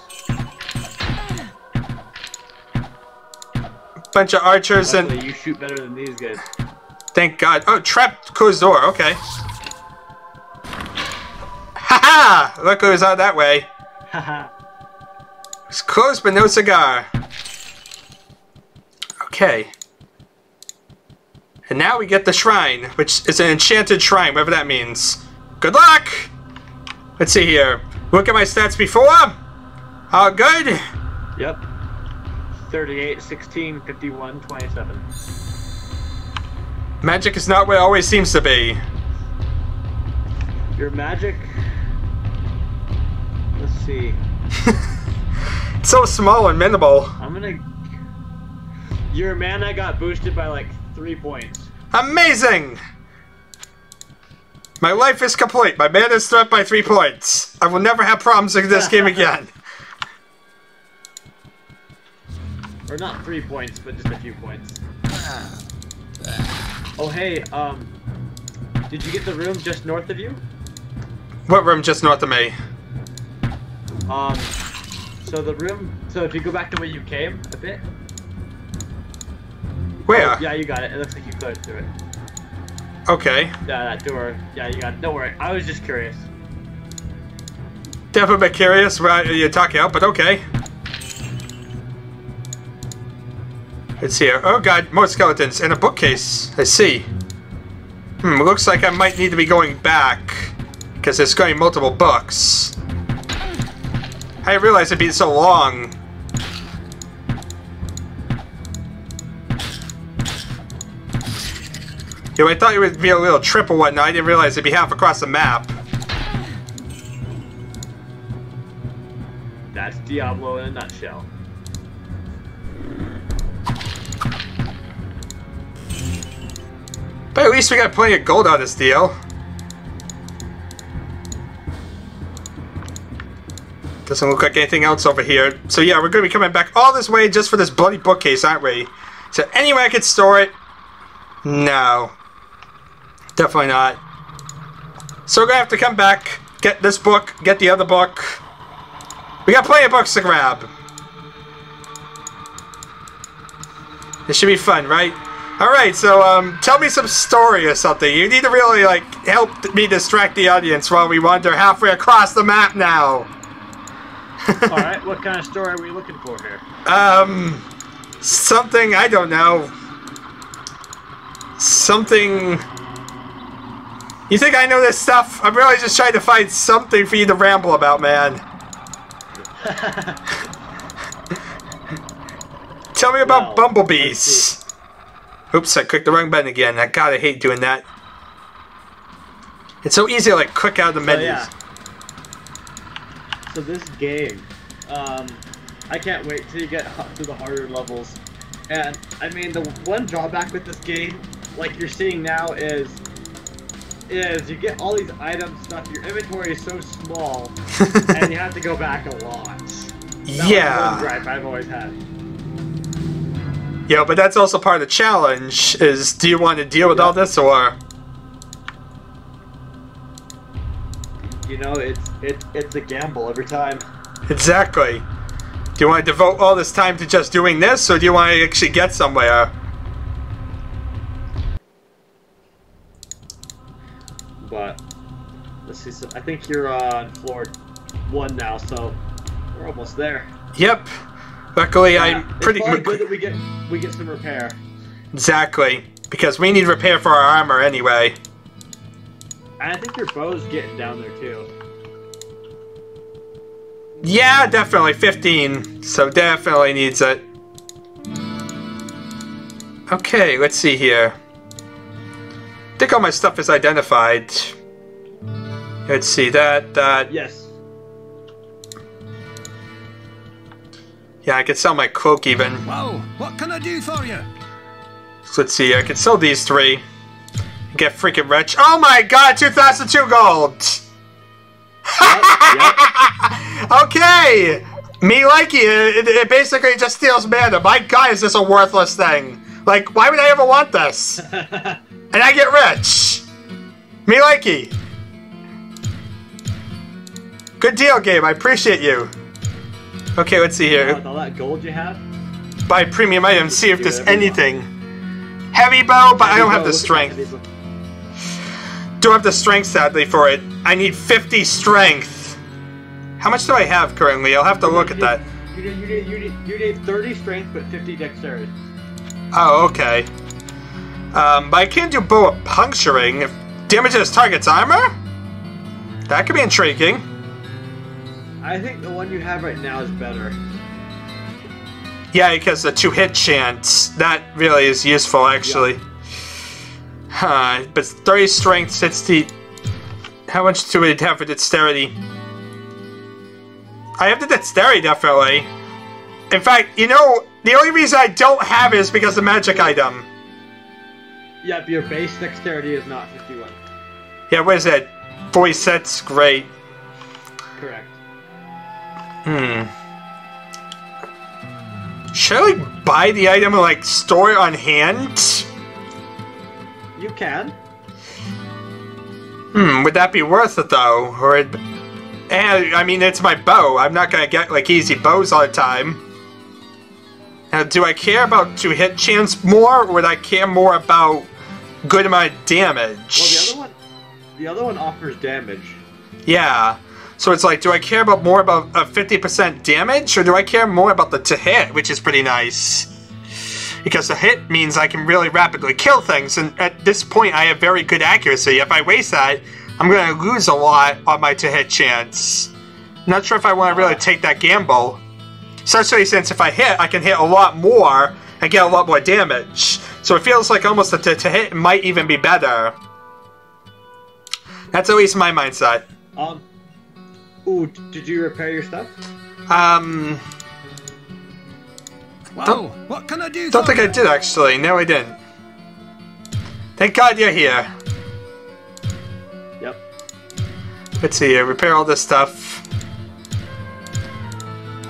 Bunch of archers and you shoot better than these guys. thank God. Oh, trapped closed door. Okay. Haha! Look who's out that way. Haha. It's close, but no cigar. Okay. And now we get the shrine, which is an enchanted shrine, whatever that means. Good luck! Let's see here. Look at my stats before. All good. yep. 38, 16, 51, 27. Magic is not what it always seems to be. Your magic. Let's see. It's so small and minimal. I'm gonna. Your mana got boosted by like three points. Amazing! My life is complete. My man is threat by three points. I will never have problems in this game again. Or not three points, but just a few points. Oh hey, um, did you get the room just north of you? What room just north of me? Um, so the room. So if you go back to where you came a bit. Where? Yeah, you got it. It looks like you closed through it. Okay. Yeah, that door. Yeah, you got it. Don't worry. I was just curious. Definitely curious what you're talking about, but okay. Let's here. Oh god, more skeletons and a bookcase. I see. Hmm, looks like I might need to be going back because there's going multiple books. I didn't realize it'd be so long. I thought it would be a little trip or whatnot. I didn't realize it'd be half across the map. That's Diablo in a nutshell. But at least we got plenty of gold out of this deal. Doesn't look like anything else over here. So yeah, we're going to be coming back all this way just for this bloody bookcase, aren't we? So anyway I could store it? No. Definitely not. So we're to have to come back, get this book, get the other book. We got plenty of books to grab. This should be fun, right? Alright, so um, tell me some story or something. You need to really, like, help me distract the audience while we wander halfway across the map now. Alright, what kind of story are we looking for here? Um, something, I don't know. Something... You think I know this stuff? I'm really just trying to find something for you to ramble about, man. Tell me about Well, bumblebees. Oops, I clicked the wrong button again. I gotta hate doing that. It's so easy to like click out of the So, menus. yeah. So this game, um, I can't wait till you get hu- to the harder levels. And I mean, the one drawback with this game, like you're seeing now, is is you get all these items stuff. Your inventory is so small, and you have to go back a lot. That yeah. gripe I've always had. Yeah, but that's also part of the challenge. Is do you want to deal with all this or? You know, it's it's it's a gamble every time. Exactly. Do you want to devote all this time to just doing this, or do you want to actually get somewhere? But let's see. So I think you're uh, on floor one now, so we're almost there. Yep. Luckily, Yeah, I'm pretty It's good that we get we get some repair. exactly because we need repair for our armor anyway. And I think your bow's getting down there too. Yeah, definitely 15. So definitely needs it. Okay, let's see here think all my stuff is identified. Let's see that. That yes. Yeah, I could sell my cloak even. Whoa! What can I do for you? So let's see. I could sell these three. Get freaking rich. Oh my god! Two thousand two gold. Yep, yep. okay. Me like you. It, it basically just steals mana. My god, is this a worthless thing? Like, why would I ever want this? and I get rich! Me likey. Good deal, game. I appreciate you. Okay, let's see here. With all that gold you have? Buy premium items, see if there's anything. Heavy bow, but I don't have the Look at that strength. Don't have the strength, sadly, for it. I need 50 strength. How much do I have currently? I'll have to look at that. You need, you need, you need, you need 30 strength but 50 dexterity. Oh, okay. Um, but I can't do bow of puncturing. If damages target's armor? That could be intriguing. I think the one you have right now is better. Yeah, because the two hit chance, that really is useful actually. Huh, but 30 strength, 60. How much do it have for dexterity? I have the dexterity definitely. In fact, you know, the only reason I don't have it is because of magic item. Yep, your base dexterity is not 51. Yeah, what is that? 40 sets? Great. Correct. Hmm. Should I like buy the item and like store it on hand? You can. Hmm, would that be worth it though? Or it, and I mean, it's my bow. I'm not gonna get like easy bows all the time. Now, do I care about two hit chance more, or would I care more about good amount of damage? Well, the other one, the other one offers damage. Yeah. So it's like, do I care about more about a 50% damage, or do I care more about the to hit, which is pretty nice? Because the hit means I can really rapidly kill things, and at this point I have very good accuracy. If I waste that, I'm going to lose a lot on my to hit chance. Not sure if I want to really uh. take that gamble. Especially since if I hit, I can hit a lot more and get a lot more damage. So it feels like almost the to, to hit might even be better. That's at least my mindset. Um. Ooh, did you repair your stuff? Um, Well, what can I do don't for think I did actually. No, I didn't. Thank God you're here. Yep. Let's see. uh, Repair all this stuff.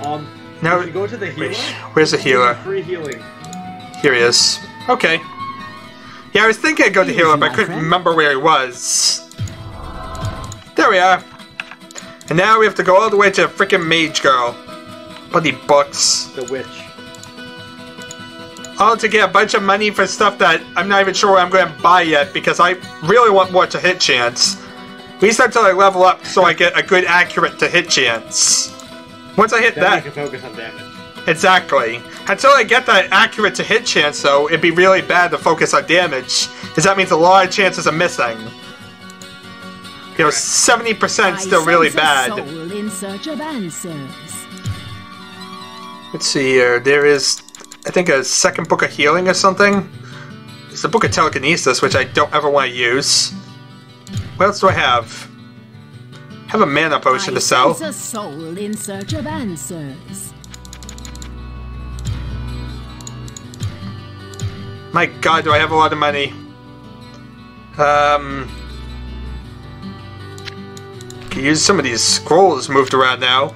Um. No, if you go to the healer. Wait, where's the you healer? Free healing. Here he is. Okay. Yeah, I was thinking I'd go to healer, but I couldn't friend. remember where he was. There we are. And now we have to go all the way to freaking Mage Girl. Bloody books. The witch. all to get a bunch of money for stuff that I'm not even sure I'm going to buy yet because I really want more to hit chance. At least until I level up so I get a good accurate to hit chance. Once I hit Then that, you can focus on damage. Exactly. Until I get that accurate to hit chance though, it'd be really bad to focus on damage, because that means a lot of chances are missing. You know, 70% still really I sense a bad. in search of answers. Let's see here. There is, I think, a second book of healing or something. It's a book of telekinesis, which I don't ever want to use. What else do I have? I have a mana potion I to sell. a soul in search of answers. My god, do I have a lot of money. Um... Can use some of these scrolls moved around now.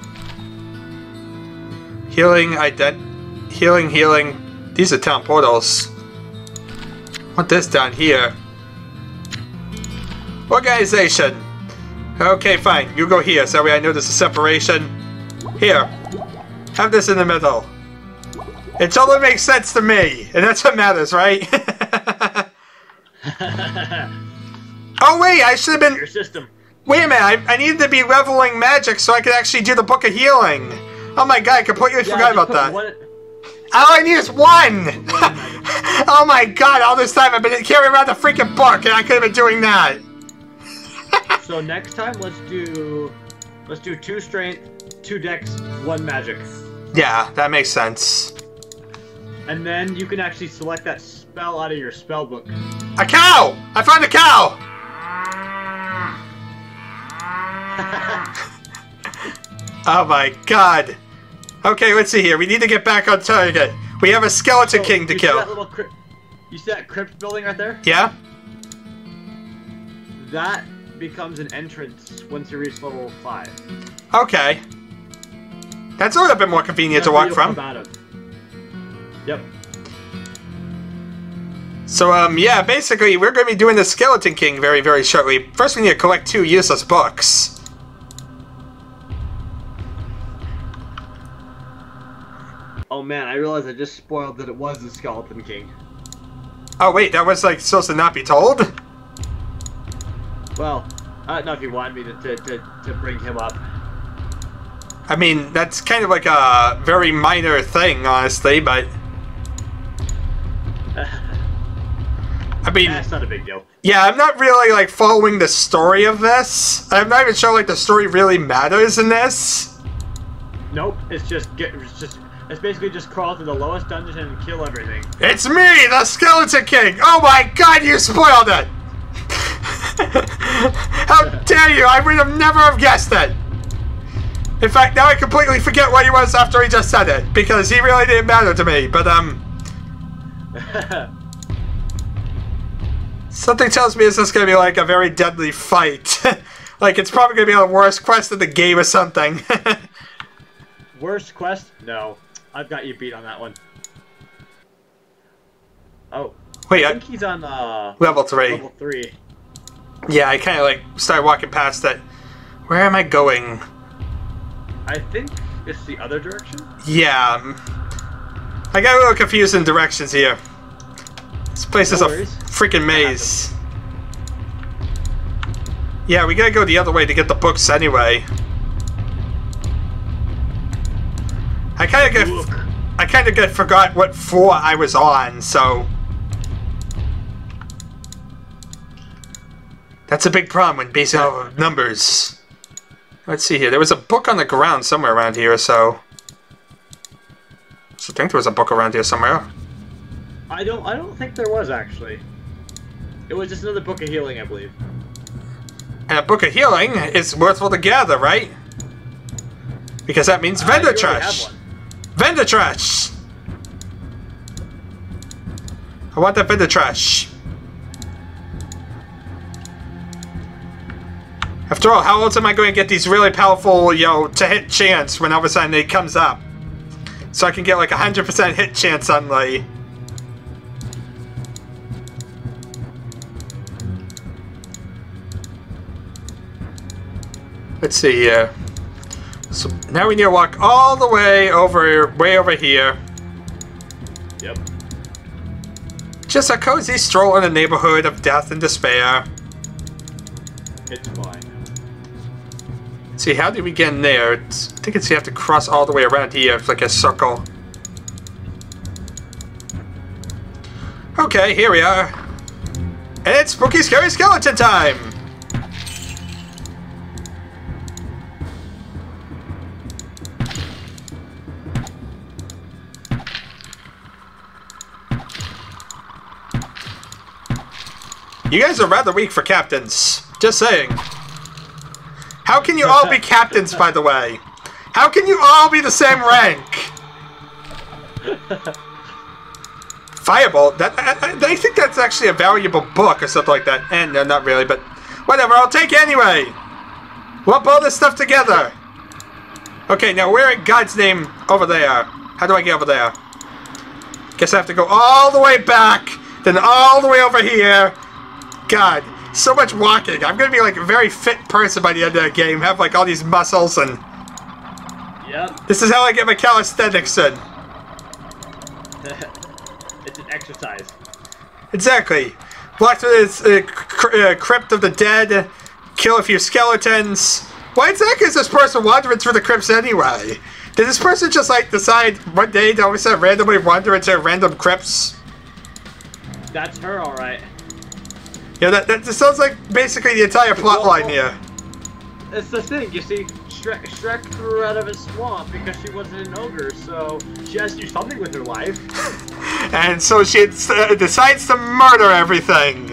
Healing, ident... Healing, healing. These are town portals. Want this down here. Organization. Okay, fine. You go here, so that way I know there's a separation. Here. Have this in the middle. It totally makes sense to me, and that's what matters, right? oh wait, I should have been. Your system. Wait a minute, I, I needed to be leveling magic so I could actually do the Book of Healing. Oh my god, I completely Yeah, forgot just about that. one- All I need is one! oh my god, all this time I've been carrying around the freaking book and I could have been doing that. So next time, let's do, let's do two strength, two dex, one magic, Yeah, that makes sense. And then you can actually select that spell out of your spell book. A cow! I found a cow! Oh my god. Okay, let's see here. We need to get back on target. We have a skeleton So, king to you See that kill. little crypt, you see that crypt building right there? Yeah? That becomes an entrance once you reach level five. Okay. That's a little bit more convenient to That's where walk from. out of. Yep. So, um, yeah, basically, we're going to be doing the Skeleton King very, very shortly. First, we need to collect two useless books. Oh man, I realized I just spoiled that it was the Skeleton King. Oh, wait, that was, like, supposed to not be told? Well, I don't know if you wanted me to, to, to, to bring him up. I mean, that's kind of like a very minor thing, honestly, but... I mean, That's not a big deal. yeah, I'm not really, like, following the story of this. I'm not even sure, like, the story really matters in this. Nope, it's just get it's just it's basically just crawl to the lowest dungeon and kill everything. It's me, the Skeleton King! Oh my god, you spoiled it! How dare you! I would have never have guessed it! In fact, now I completely forget what he was after he just said it, because he really didn't matter to me, but, um... Something tells me this is gonna be like a very deadly fight. like, it's probably gonna be the worst quest in the game or something. Worst quest? No. I've got you beat on that one. Oh, Wait, I I, think he's on uh level 3. level three. Yeah, I kinda, like, started walking past that. Where am I going? I think it's the other direction. Yeah. I got a little confused in directions here. This place is No a worries. Freaking maze. Yeah, we gotta go the other way to get the books anyway. I kinda get. I kinda get forgot what floor I was on, so That's a big problem when basing off of numbers. Let's see here. There was a book on the ground somewhere around here, so so I think there was a book around here somewhere. I don't I don't think there was actually. It was just another book of healing, I believe. And a book of healing is worthwhile to gather, right? Because that means Uh, vendor trash. Vendor trash! I want that vendor trash. After all, how else am I going to get these really powerful, you know, to hit chance when all of a sudden it comes up? So I can get like a 100% hit chance on Let's see here. So now we need to walk all the way over, way over here. Yep. Just a cozy stroll in the neighborhood of death and despair. It's fine. See, how did we get in there? It's, I think it's you have to cross all the way around here. It's like a circle. Okay, here we are. And it's spooky, scary skeleton time! You guys are rather weak for captains. Just saying. How can you all be captains, by the way? How can you all be the same rank? Firebolt? That, I, I- think that's actually a valuable book or something like that. And no, not really, but whatever. I'll take it anyway. Lump all this stuff together. Okay, now where in God's name over there? How do I get over there? Guess I have to go all the way back, then all the way over here. God, so much walking. I'm gonna be like a very fit person by the end of the game. Have like all these muscles, and Yep. this is how I get my calisthenics in. it's an exercise. Exactly. Walk through this uh, uh, crypt of the dead, kill a few skeletons. Why exactly is this person wandering through the crypts anyway? Did this person just like decide one day to all of a sudden randomly wander into random crypts? That's her, all right. Yeah, that, that sounds like basically the entire plot Well, line here. That's the thing, you see. Shrek, Shrek threw her out of his swamp because she wasn't an ogre, so she has to do something with her life. And so she uh, decides to murder everything.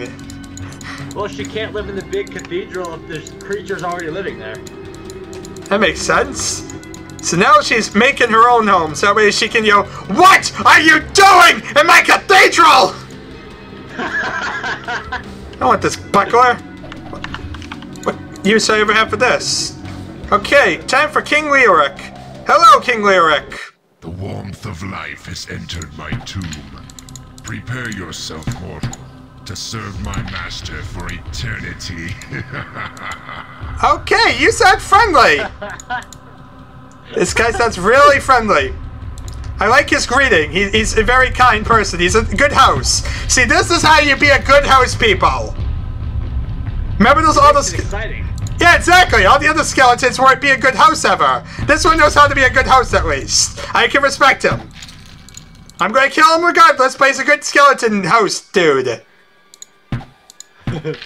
Well, she can't live in the big cathedral if there's creatures already living there. That makes sense. So now she's making her own home, so that way she can yell, What are you doing in my cathedral? I want this buckler. What use I ever have for this? Okay, time for King Leoric. Hello, King Leoric. The warmth of life has entered my tomb. Prepare yourself, mortal, to serve my master for eternity. Okay, you sound friendly. this guy sounds really friendly. I like his greeting. He, he's a very kind person. He's a good house. See, this is how you be a good house, people. Remember those those. exciting. Yeah, exactly. All the other skeletons weren't be a good house ever. This one knows how to be a good house, at least. I can respect him. I'm gonna kill him regardless, but he's a good skeleton host, dude.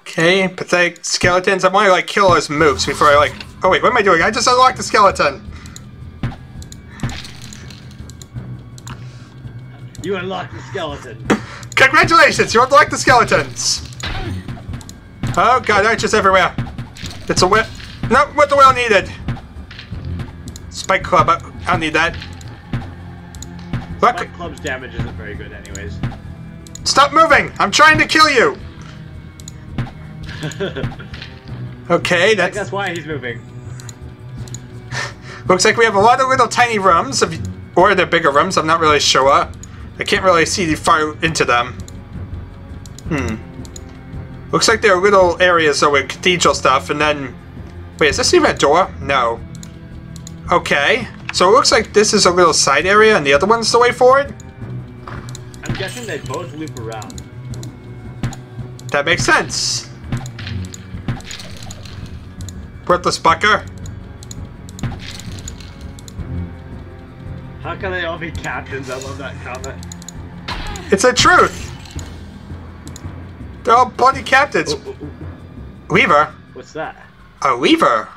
okay, pathetic skeletons. I want to like kill those mooks before I like. Oh wait, what am I doing? I just unlocked the skeleton. You unlocked the skeleton. Congratulations, you unlocked the skeletons. Oh god, archers everywhere. It's a whip. Not what the whale needed. Spike club, I, don't need that. Look, My club's damage isn't very good, anyways. stop moving! I'm trying to kill you! Okay, that's, that's why he's moving. looks like we have a lot of little tiny rooms, of, or they're bigger rooms, I'm not really sure. I can't really see far into them. Hmm. Looks like there are little areas though with cathedral stuff, and then... Wait, is this even a door? No. Okay. So it looks like this is a little side area, and the other one's the way forward? I'm guessing they both loop around. That makes sense. Worthless bucker. How can they all be captains? I love that comment. It's the truth! They're all bloody captains. Oh, oh, oh, Lever? What's that? A lever?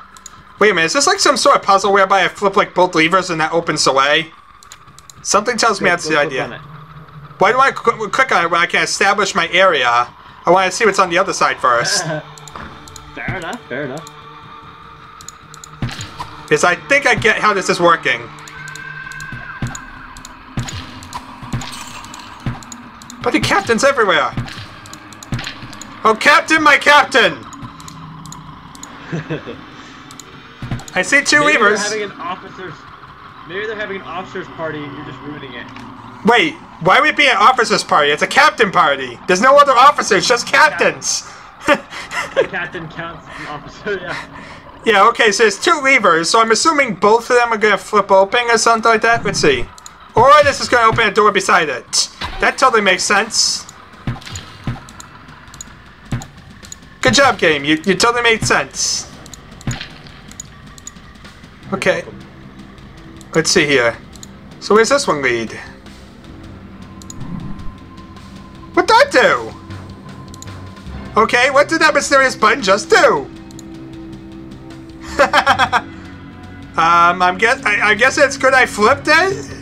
Wait a minute, is this like some sort of puzzle whereby I flip like both levers and that opens the way? Something tells me Go- that's go the idea. Why do I cl- click on it when I can establish my area? I want to see what's on the other side first. Fair enough, fair enough. Because I think I get how this is working. But the captain's everywhere. Oh, Captain, my Captain! I see two Maybe levers. they're having an officers. Maybe they're having an officers party and you're just ruining it. Wait, why would it be an officers party? It's a captain party. There's no other officers, just captains. The captain counts as an officer. Yeah. yeah, okay, so there's two levers, so I'm assuming both of them are gonna flip open or something like that. Let's see. Or this is gonna open a door beside it. That totally makes sense. Good job, game. You, you totally made sense. Okay. Let's see here. So where's this one lead? What'd that do? Okay, what did that mysterious button just do? um, I'm guess I, I guess it's good I flipped it.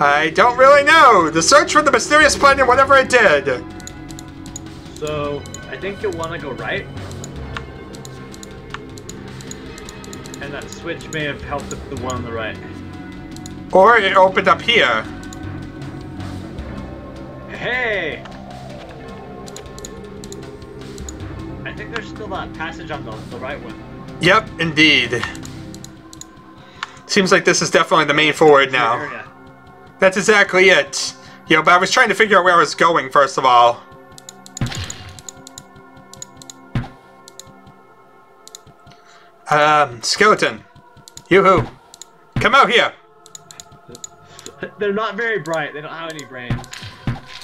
I don't really know. The search for the mysterious button, whatever it did. So I think you'll want to go right. And that switch may have helped the, the one on the right. Or it opened up here. Hey! I think there's still that passage on the, the right one. Yep, indeed. Seems like this is definitely the main forward now. That's exactly it. Yo, but I was trying to figure out where I was going, first of all. Um, skeleton. Yoo-hoo. Come out here. They're not very bright. They don't have any brains.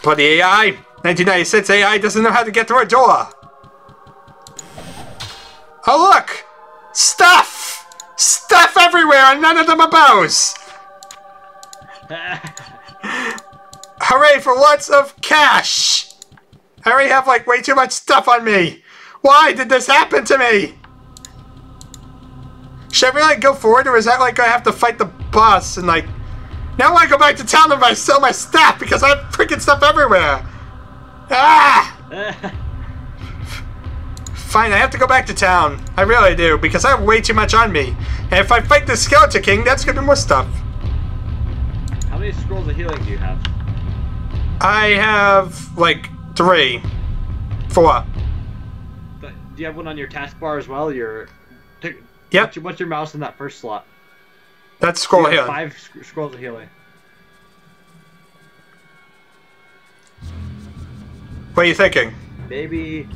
Bloody AI. 1996 AI doesn't know how to get through a door. Oh, look! Stuff! Stuff everywhere and none of them are bows! Hooray for lots of cash! I already have like way too much stuff on me. Why did this happen to me? Should I really like, go forward or is that like I have to fight the boss and like... Now I go back to town and I sell my stuff because I have freaking stuff everywhere. Ah! Fine, I have to go back to town. I really do, because I have way too much on me. And if I fight the Skeleton King, that's gonna be more stuff. How many scrolls of healing do you have? I have, like, three. Four. But do you have one on your taskbar as well? Your. Yep. What's your, what's your mouse in that first slot? That's scroll here. Five sc- scrolls of healing. What are you thinking? Maybe,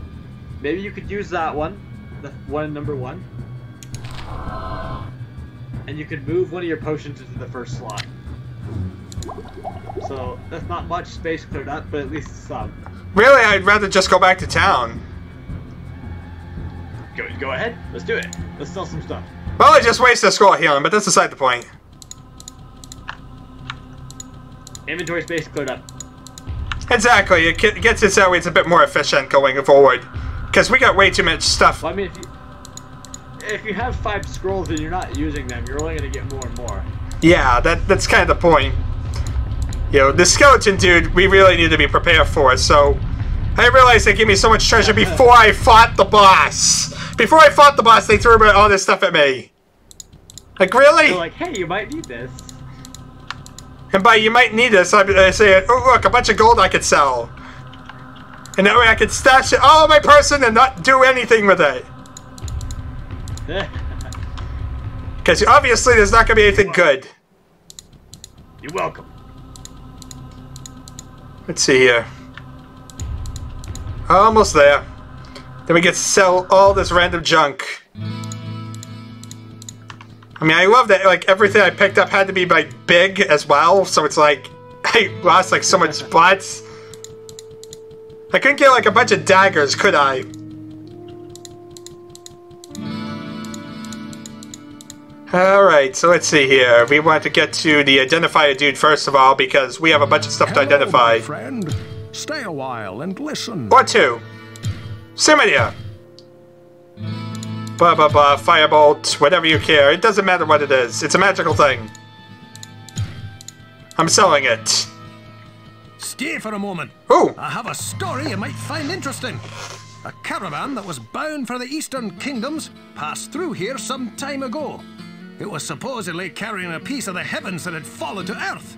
maybe you could use that one, the one number one, and you could move one of your potions into the first slot. So that's not much space cleared up, but at least some. Really, I'd rather just go back to town. Go, go ahead. Let's do it. Let's sell some stuff. Well, I just wasted a scroll healing, but that's beside the point. Inventory space cleared up. Exactly, it gets it that way it's a bit more efficient going forward. Because we got way too much stuff. Well, I mean, if you if you have five scrolls and you're not using them, you're only gonna get more and more. Yeah, that that's kind of the point. You know, the skeleton dude, we really need to be prepared for. It, so, I realized they gave me so much treasure before I fought the boss. Before I fought the boss, they threw all this stuff at me. Like really? They're like, hey, you might need this. And by you might need this, I, I say, oh look, a bunch of gold I could sell. And that way I could stash it all in my person and not do anything with it. Because obviously there's not going to be anything good. You're welcome. Let's see here. Almost there. Then we get to sell all this random junk. I mean, I love that, like, everything I picked up had to be, like, big as well, so it's like, I lost, like, so much spots. I couldn't get, like, a bunch of daggers, could I? Alright, so let's see here. We want to get to the identifier dude first of all, because we have a bunch of stuff to identify. friend. Stay a while and listen. Or two. Simidia. Blah blah blah, firebolt, whatever you care. It doesn't matter what it is. It's a magical thing. I'm selling it. Stay for a moment. Ooh, I have a story you might find interesting. A caravan that was bound for the Eastern Kingdoms passed through here some time ago. It was supposedly carrying a piece of the heavens that had fallen to earth.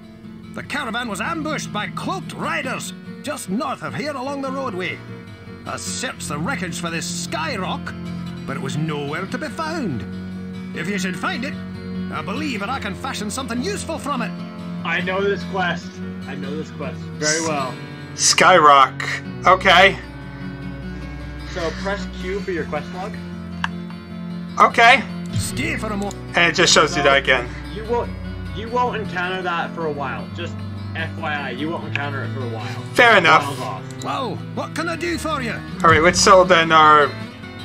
The caravan was ambushed by cloaked riders just north of here along the roadway. I searched the wreckage for this sky rock, but it was nowhere to be found. If you should find it, I believe that I can fashion something useful from it. I know this quest. I know this quest very well. Skyrock. Okay. So press Q for your quest log. Okay. Stay for a moment. And it just shows you that again. You won't. You won't encounter that for a while. Just FYI, you won't encounter it for a while. Fair enough. off. Well, what can I do for you? Alright, let's sell then our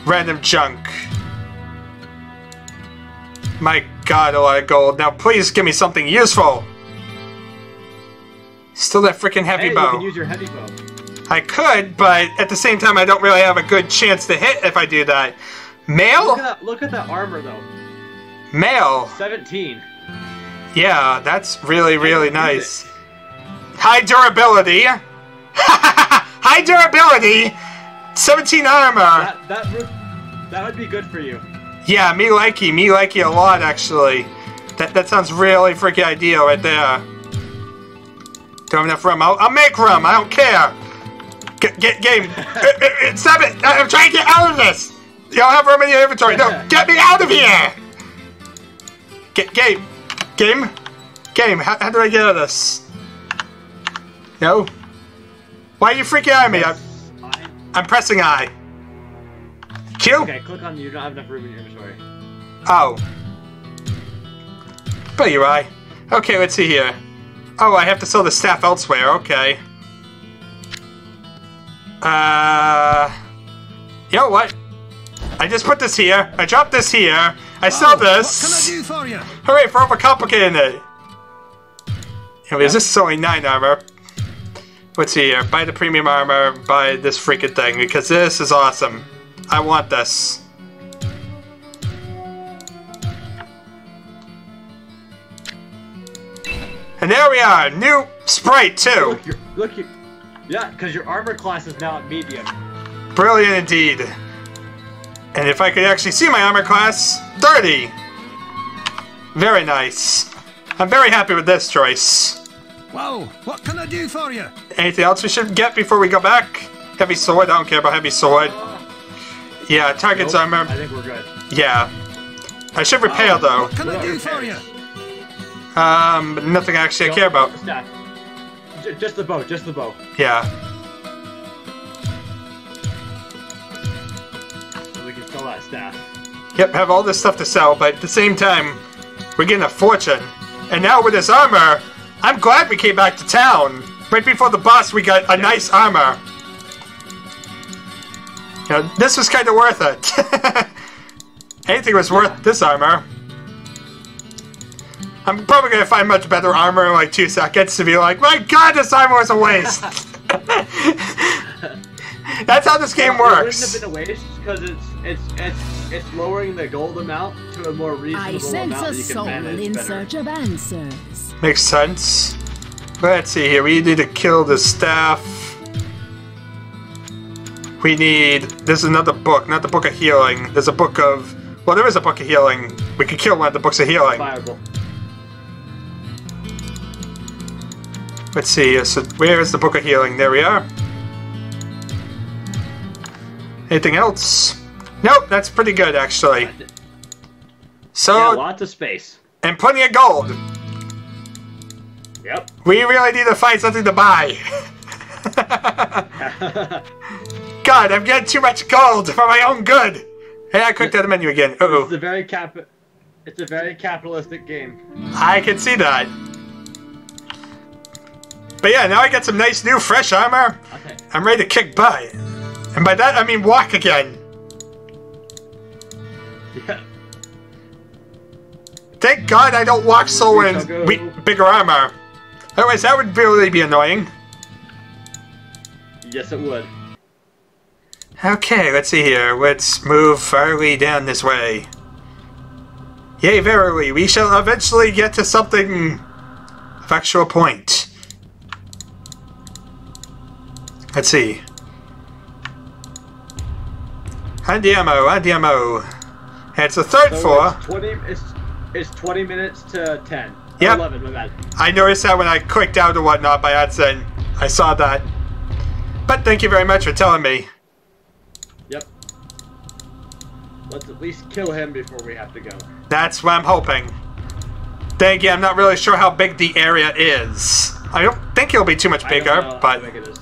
random junk. My god, a lot of gold. Now please give me something useful. Still that freaking heavy Hey, you can use your heavy bow. I could, but at the same time, I don't really have a good chance to hit if I do that. Look at that. Look at that armor though. Mail. Seventeen. Yeah, that's really, really nice. High durability. High durability. 17 armor. That that would that would be good for you. Yeah, me likey, me likey a lot actually. That that sounds really freaking ideal right there. Don't have enough rum. I'll, I'll make rum. I don't care. Get, get game. Uh, uh, uh, Stop it! I'm trying to get out of this. You don't have room in your inventory. No, get me out of here. Get game, game, game. How, how do I get out of this? No. Why are you freaking out of me? I'm, I- I'm pressing I. Q. Okay, click on. You don't have enough room in your inventory. Oh. But you're right. Okay, let's see here. Oh, I have to sell the staff elsewhere. Okay. Uh. You know what? I just put this here. I dropped this here. I sell Well, this. What can I do for you? Hooray for overcomplicating it! Anyways, this is only 9 armor. Let's see here. Buy the premium armor, buy this freaking thing, because this is awesome. I want this. And there we are, new sprite too. Look, your look your. Yeah, because your armor class is now at medium. Brilliant indeed. And if I could actually see my armor class, 30. Very nice. I'm very happy with this choice. Well, what can I do for you? Anything else we should get before we go back? Heavy sword? I don't care about heavy sword. Yeah, target's Nope, armor. I think we're good. Yeah. I should repair though. What can I do for you? Um, but nothing actually I care about. Staff. Just the bow, just the bow. Yeah. We can sell that staff. Yep, have all this stuff to sell, but at the same time, we're getting a fortune. And now with this armor, I'm glad we came back to town. Right before the boss, we got a nice armor. You know, this was kind of worth it. Anything was worth this armor. I'm probably gonna find much better armor in like two seconds to be like, my god, this armor was a waste. That's how this game works. It wouldn't works. have been a waste because it's it's it's it's lowering the gold amount to a more reasonable I sense amount a that you can soul manage in better. search of answers. Makes sense. Let's see here. We need to kill the staff. We need. This There's another book, not the book of healing. There's a book of. Well, there is a book of healing. We could kill one of the books of healing. Fireball. Let's see. So where is the book of healing? There we are. Anything else? Nope. That's pretty good actually. So Yeah, lots of space. and plenty of gold. Yep. We really need to find something to buy. God, I'm getting too much gold for my own good. Hey, I clicked out the menu again. Uh It's oh. a very cap. It's a very capitalistic game. I can see that. But yeah, now I got some nice new fresh armor. Okay. I'm ready to kick butt. And by that I mean walk again. Yeah. Thank God I don't walk so in we- bigger armor. Otherwise, that would really be annoying. Yes, it would. Okay, let's see here. Let's move farly down this way. Yea, verily, we shall eventually get to something of actual point. Let's see. Andiamo, andiamo. And it's the third So floor. It's twenty. It's it's twenty minutes to ten. Oh, Yep. Eleven. My bad. I noticed that when I clicked out or whatnot by accident. I saw that. But thank you very much for telling me. Yep. Let's at least kill him before we have to go. That's what I'm hoping. Thank you. I'm not really sure how big the area is. I don't think it'll be too much bigger, but big it is.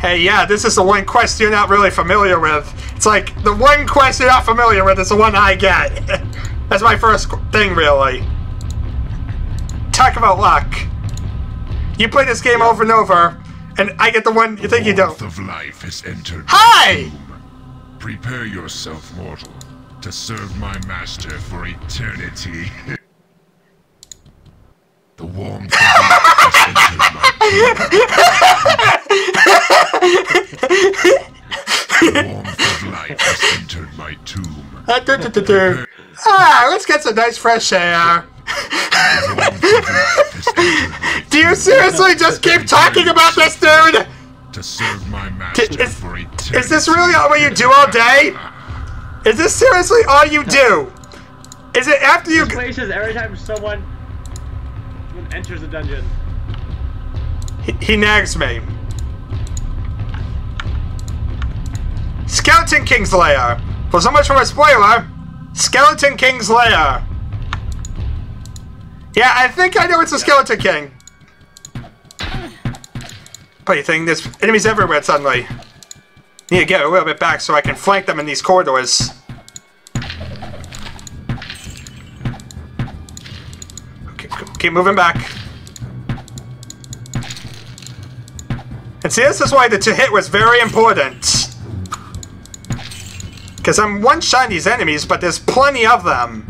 Hey, yeah, this is the one quest you're not really familiar with. It's like the one quest you're not familiar with is the one I get. That's my first thing, really. Talk about luck. You play this game over and over, and I get the one you think you don't. of life has entered Hi! Prepare yourself, mortal, to serve my master for eternity. the warmth of life has entered my tomb. the warmth of life has entered my tomb. Ah, let's get some nice fresh air. The warmth of life has entered my Do you seriously just keep talking about this, dude? to serve my master is- for eternity. Is this really all what you do all day? Is this seriously all you do? Is it after you? This place is every time someone enters the dungeon. He, he nags me. Skeleton King's Lair. Well, so much for a spoiler. Skeleton King's Lair. Yeah, I think I know it's a Skeleton King. Funny thing, there's enemies everywhere suddenly. Need to get a little bit back so I can flank them in these corridors. Keep moving back. And see, this is why the to hit was very important. Because I'm one-shotting these enemies, but there's plenty of them.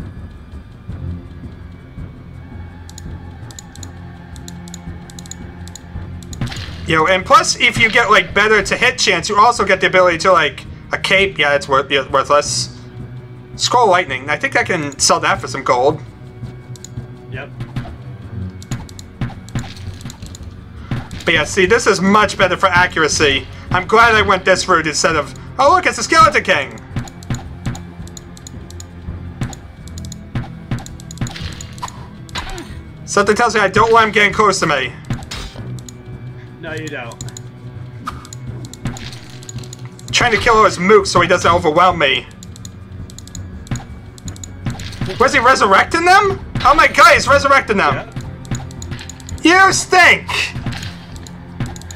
You know, and plus, if you get, like, better to hit chance, you also get the ability to, like, a cape. Yeah, it's worth, yeah, worthless. Scroll Lightning. I think I can sell that for some gold. But yeah, see, this is much better for accuracy. I'm glad I went this route instead of, oh look, it's the Skeleton King! Something tells me I don't want him getting close to me. No, you don't. Trying to kill all his mooks so he doesn't overwhelm me. Was he resurrecting them? Oh my god, he's resurrecting them! Yeah. You stink!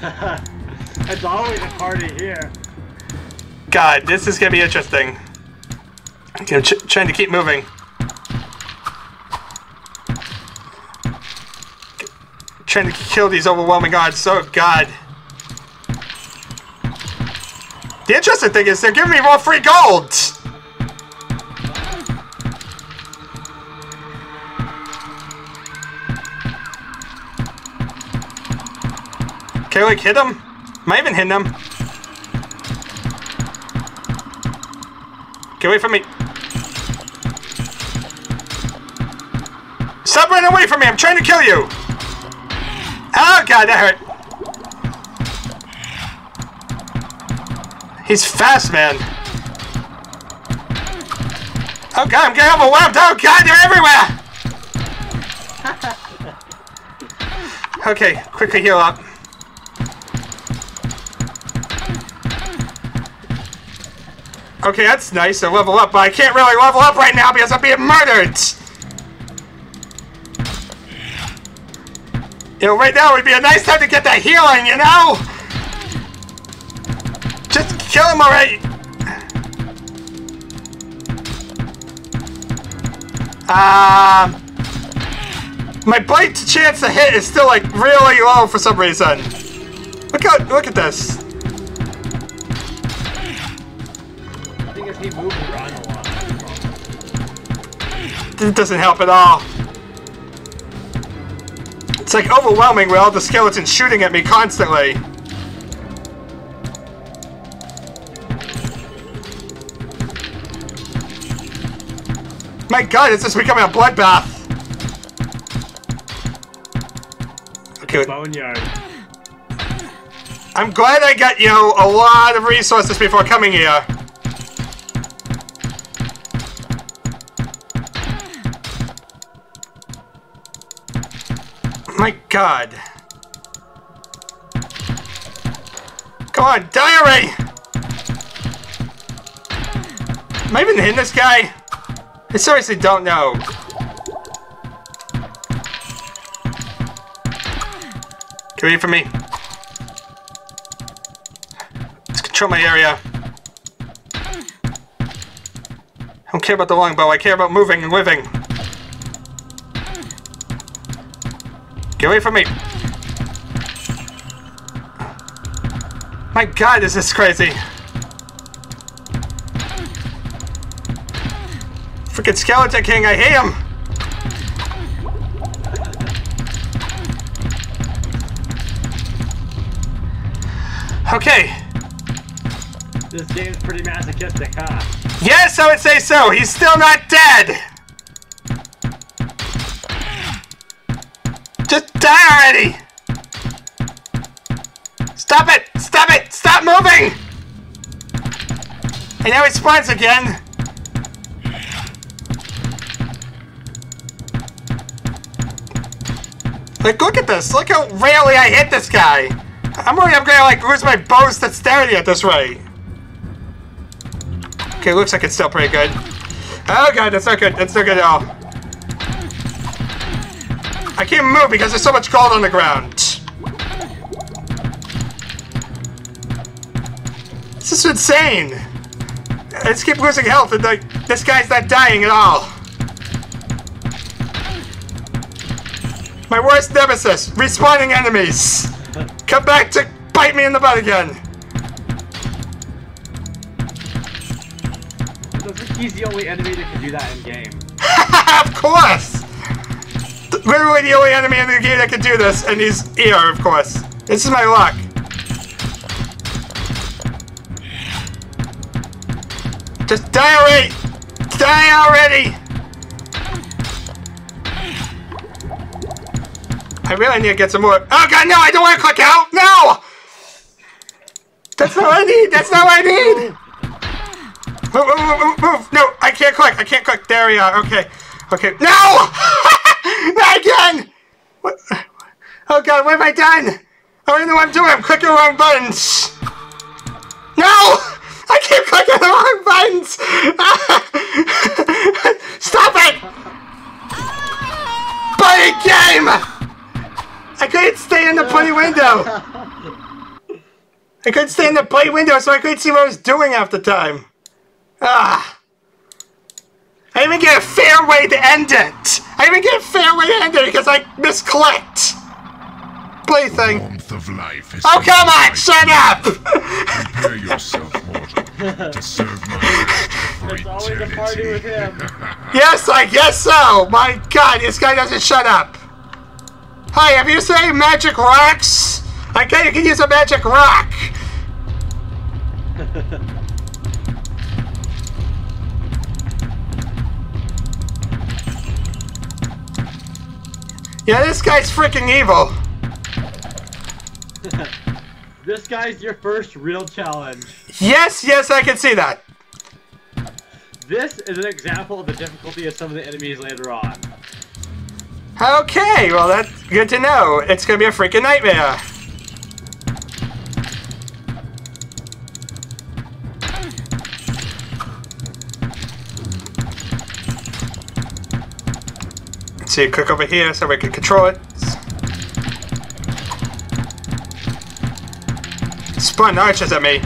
it's always a party here. God, this is gonna be interesting. I'm ch trying to keep moving. Trying to kill these overwhelming odds. Oh God. The interesting thing is they're giving me more free gold. Can I like hit him? Am I even hitting him? Get away from me. Stop running away from me. I'm trying to kill you. Oh, God, that hurt. He's fast, man. Oh, God, I'm getting overwhelmed. Oh, God, they're everywhere. okay, quickly heal up. Okay, that's nice to level up, but I can't really level up right now because I'm being murdered! You know, right now would be a nice time to get that healing, you know? Just kill him already! Um... My bite chance to hit is still like really low for some reason. Look at look at this. It doesn't help at all. It's like overwhelming with all the skeletons shooting at me constantly. My god, it's just becoming a bloodbath. Okay, Boneyard. I'm glad I got, you know, a lot of resources before coming here. My god. Come on, die already! Am I even hitting this guy? I seriously don't know. Get away from me. Let's control my area. I don't care about the longbow, I care about moving and living. Get away from me! My god, this is crazy! Freaking Skeleton King, I hate him! Okay. This game's pretty masochistic, huh? Yes, I would say so. He's still not dead. Die already. Stop it! Stop it! Stop moving! And now it spawns again. Like, look at this. Look how rarely I hit this guy. I'm worried I'm gonna, like, lose my bow's dexterity at this rate. Okay, looks like it's still pretty good. Oh god, that's not good. That's not good at all. I can't move because there's so much gold on the ground. This is insane. I just keep losing health and like, this guy's not dying at all. My worst nemesis, respawning enemies. Come back to bite me in the butt again. He's the only enemy that can do that in game. of course! Literally the only enemy in the game that can do this, and he's ER, of course. This is my luck. Just die already! Die already! I really need to get some more. Oh god, no! I don't want to click out! No! That's not what I need! That's not what I need! Move, move, move, move, move! No, I can't click. I can't click. There we are. Okay. Okay. No! Again! What? Oh god, what have I done? I don't know what I'm doing. I'm clicking the wrong buttons. No! I keep clicking the wrong buttons! Stop it! Buddy game! I couldn't stay in the bloody window. I couldn't stay in the bloody window, so I couldn't see what I was doing half the time. Ah. I didn't even get a fair way to end it. I didn't even get a fair way to end it because I misclicked. Plaything. Warmth of life is Oh come my on! Shut up! Prepare yourself, mortal, to serve my master for It's always a party with him. yes, I guess so. My God, this guy doesn't shut up. Hi, have you seen magic rocks? I bet you can use a magic rock. Yeah, this guy's freaking evil. This guy's your first real challenge. Yes, yes, I can see that. This is an example of the difficulty of some of the enemies later on. Okay, well that's good to know. It's gonna be a freaking nightmare. Let's click over here so we can control it. Spun arches at me.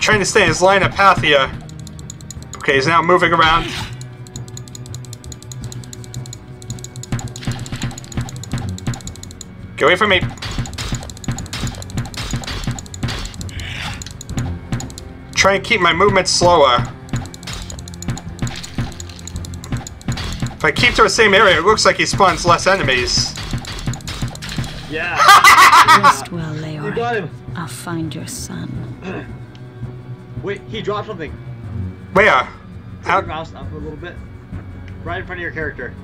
Trying to stay in his line of path here. Okay, he's now moving around. Get away from me. Try and keep my movement slower. If I keep to the same area, it looks like he spawns less enemies. Yeah, Rest well, you got him. I'll find your son. Wait, he dropped something. Where? Put your Out. mouse up a little bit. Right in front of your character.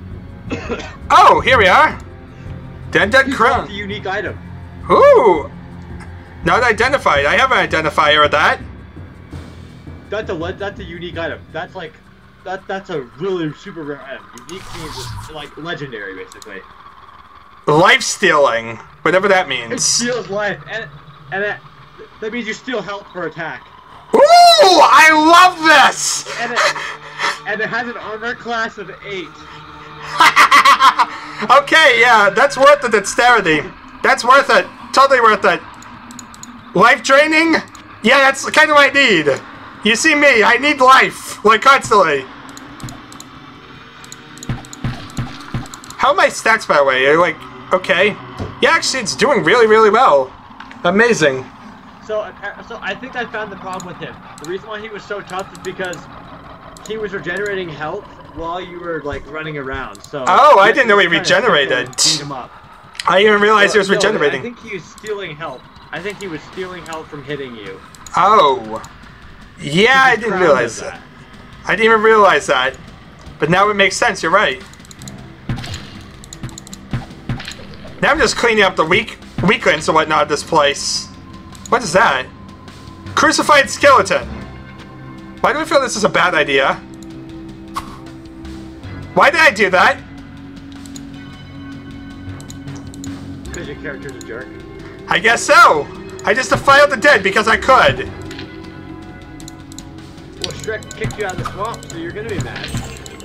Oh, here we are. Dead Dead You Crown. a unique item. Ooh. Not identified. I have an identifier of that. That's a that's a unique item. That's like that that's a really super rare item. Unique means it's like legendary basically. Life stealing. Whatever that means. It steals life and and that that means you steal health for attack. Ooh, I love this! And it and it has an armor class of eight. okay, yeah, that's worth the dexterity. That's worth it. Totally worth it. Life draining? Yeah, that's kind of what I need. You see me, I need life, like constantly. How are my stats, by the way? You're like, okay. Yeah, actually, it's doing really, really well. Amazing. So, so I think I found the problem with him. The reason why he was so tough is because he was regenerating health while you were like running around. So. Oh, I didn't know he regenerated. beat him up. I didn't even realize he was No, regenerating. I think he was stealing health. I think he was stealing health from hitting you. Oh. Yeah, I didn't realize that. I didn't even realize that. But now it makes sense, you're right. Now I'm just cleaning up the weak weaklings and whatnot of this place. What is that? Crucified skeleton. Why do I feel this is a bad idea? Why did I do that? Because your character's a jerk. I guess so. I just defiled the dead because I could. Well, Shrek kicked you out of the swamp, so you're gonna be mad.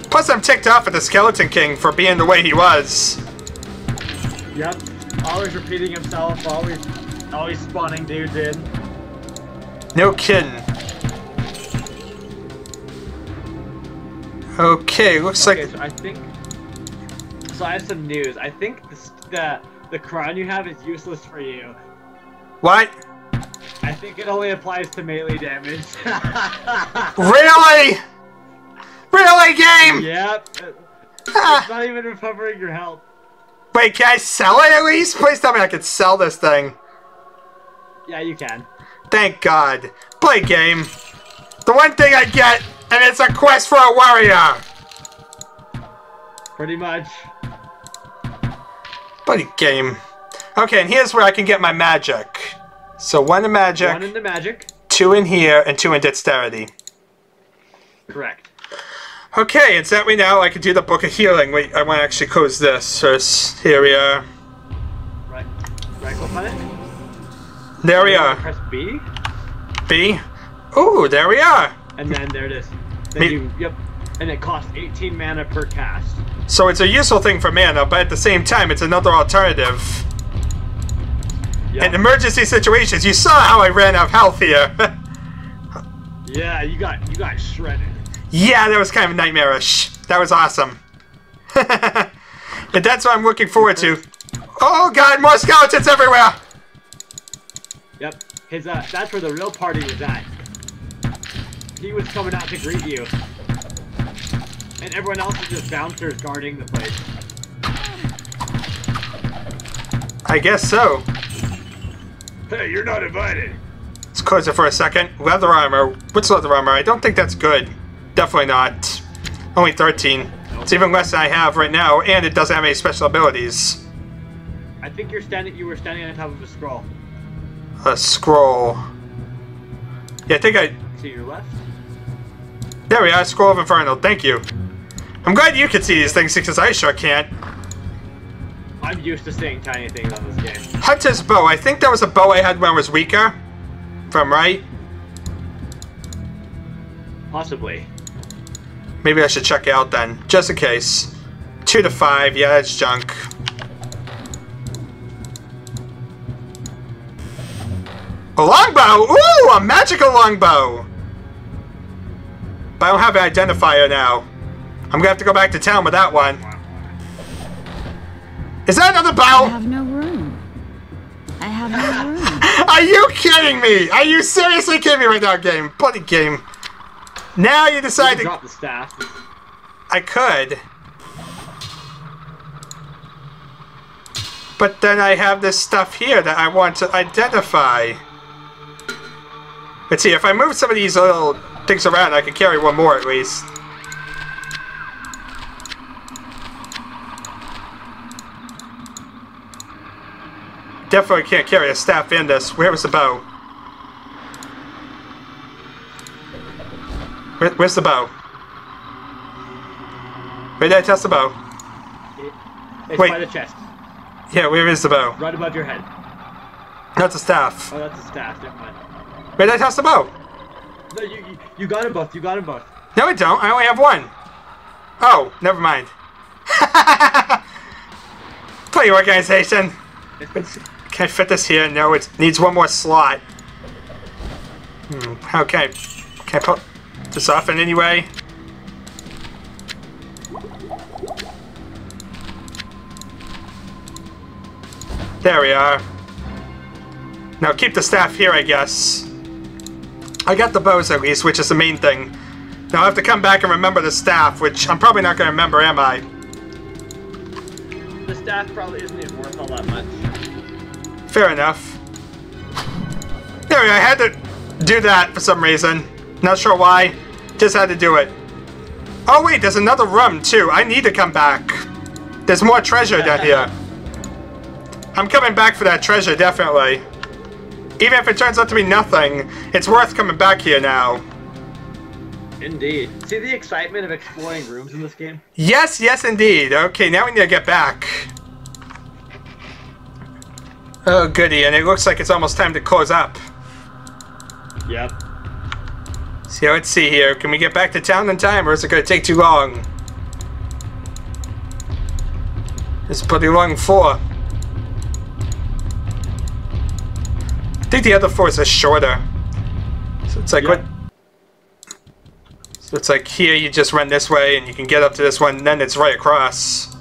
Plus, I'm ticked off at the Skeleton King for being the way he was. Yep. Always repeating himself. Always, always spawning dudes in. No kidding. Okay, looks Okay, like so I think. So I have some news. I think this, the the crown you have is useless for you. what? I think it only applies to melee damage. Really? Really, game? yep. Ah, It's not even recovering your health. Wait, can I sell it at least? Please tell me I can sell this thing. Yeah, you can. Thank God. Play game. The one thing I get, and it's a quest for a warrior. Pretty much. Buddy game. Okay, and here's where I can get my magic. So one in magic, One in the magic. two in here, and two in dexterity. Correct. Okay, it's that way now. I can do the Book of Healing. Wait, I want to actually close this first. Here we are. Right. Right click on it. There we are. Press B, B. Ooh, there we are. and then there it is. Then Me- you, yep. And it costs 18 mana per cast. So it's a useful thing for mana, but at the same time, it's another alternative. Yep. In emergency situations, you saw how I ran out of health here. yeah, you got you got shredded. Yeah, that was kind of nightmarish. That was awesome. and that's what I'm looking forward to. Oh god, more skeletons everywhere! Yep. His uh, that's where the real party was at. He was coming out to greet you. And everyone else is just bouncers guarding the place. I guess so. Hey, you're not invited. Let's close it for a second. Leather armor. What's leather armor? I don't think that's good. Definitely not. Only 13. It's even less than I have right now, and it doesn't have any special abilities. I think you're standing. You were standing on top of a scroll. A scroll. Yeah, I think I. To your left. There we are, Scroll of Inferno. Thank you. I'm glad you can see these things because I sure can't. I'm used to seeing tiny things on this game. Hunter's bow. I think that was a bow I had when I was weaker. From right. Possibly. Maybe I should check out then, just in case. Two to five. Yeah, it's junk. A longbow! Ooh, a magical longbow! But I don't have an identifier now. I'm gonna have to go back to town with that one. Is that another bow? I have no room. I have no room. Are you kidding me? Are you seriously kidding me right now, game? Bloody game. Now you You decide can to... drop the staff. I could. But then I have this stuff here that I want to identify. Let's see, if I move some of these little things around, I can carry one more at least. Definitely can't carry a staff in this. Where was the bow? Where, where's the bow? Where did I test the bow? It's Wait. by the chest, Yeah, where is the bow? right above your head. That's a staff. Oh, that's a staff. Never mind. Where did I test the bow? No, you, you you got them both. You got them both. No, I don't. I only have one. Oh, never mind. Play organization. Can I fit this here? No, it needs one more slot. Hmm, okay. Can I put this soften anyway. There we are. Now keep the staff here, I guess. I got the bows at least, which is the main thing. Now I have to come back and remember the staff, which I'm probably not going to remember, am I? The staff probably isn't even worth all that much. Fair enough. There we go, I had to do that for some reason. Not sure why. Just had to do it. Oh wait, there's another room too. I need to come back. There's more treasure down here. I'm coming back for that treasure, definitely. Even if it turns out to be nothing, it's worth coming back here now. Indeed. See the excitement of exploring rooms in this game? Yes, yes, indeed. Okay, now we need to get back. Oh, goody, and it looks like it's almost time to close up. Yep. So let's see here. Can we get back to town in time, or is it going to take too long? It's pretty long floor. I think the other floors are shorter. So it's like Yeah. what? So it's like here you just run this way and you can get up to this one, and then it's right across.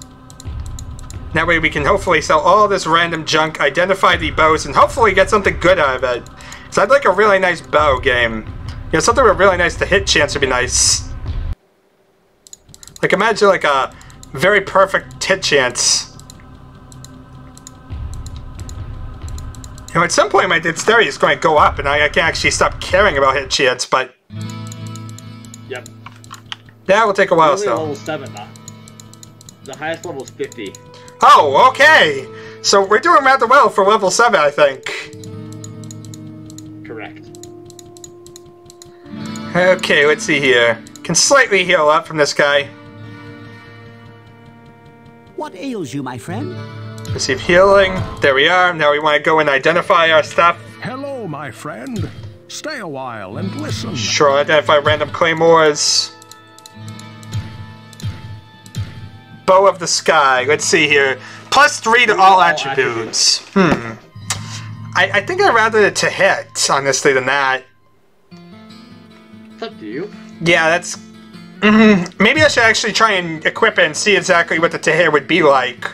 That way we can hopefully sell all this random junk, identify the bows, and hopefully get something good out of it. So I'd like a really nice bow game. You know, something with really nice to hit chance would be nice. Like imagine like a very perfect hit chance. You know, at some point my dexterity is going to go up and I, I can actually stop caring about hit chance, but Yep. that will take a while Only level 7 though. The highest level is 50. Oh, okay! So we're doing rather well for level 7, I think. Correct. Okay, let's see here. Can slightly heal up from this guy. What ails you, my friend? Receive healing. There we are. Now we want to go and identify our stuff. Hello, my friend. Stay a while and listen. Sure, identify random claymores. Bow of the Sky. Let's see here. Plus three to all all attributes. Hmm. I, I think I'd rather it to hit, honestly, than that. It's up to you. Yeah, that's. mhm. Maybe I should actually try and equip it and see exactly what the to hit would be like.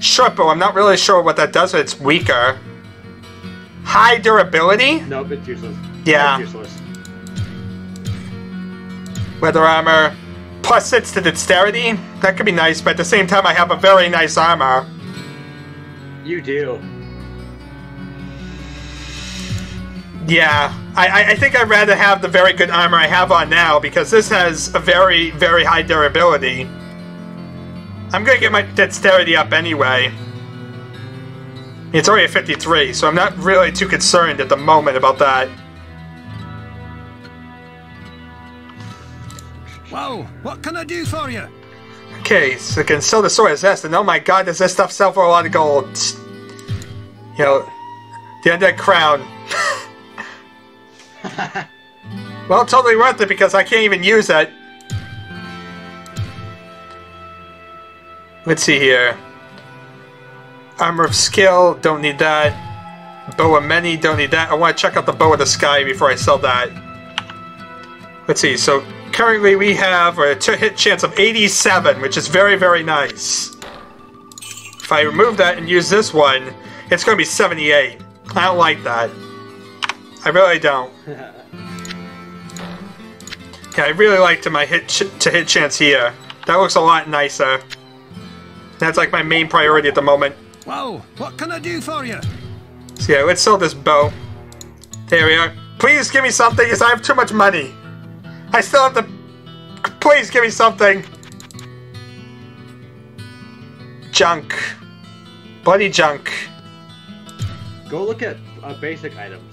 Short bow, I'm not really sure what that does, but it's weaker. High durability? Nope, it's useless. Yeah. It's useless. Leather armor. Plus six to dexterity? That could be nice, but at the same time, I have a very nice armor. You do. Yeah, I, I- I think I'd rather have the very good armor I have on now because this has a very, very high durability. I'm gonna get my dexterity up anyway. It's already at 53, so I'm not really too concerned at the moment about that. Well, what can I do for you? Okay, so I can sell the sword as this, and oh my god, does this stuff sell for a lot of gold? You know, the undead crown. well, totally worth it because I can't even use it. Let's see here. Armor of skill, don't need that. Bow of many, don't need that. I want to check out the bow of the sky before I sell that. Let's see, so currently we have a hit chance of 87, which is very, very nice. If I remove that and use this one, it's going to be 78. I don't like that. I really don't. Yeah, I really liked my hit ch to hit chance here. That looks a lot nicer. That's like my main priority at the moment. Whoa, what can I do for you? So yeah, let's sell this bow. There we are. Please give me something, because I have too much money. I still have to... Please give me something. Junk. Bloody junk. Go look at uh, basic items.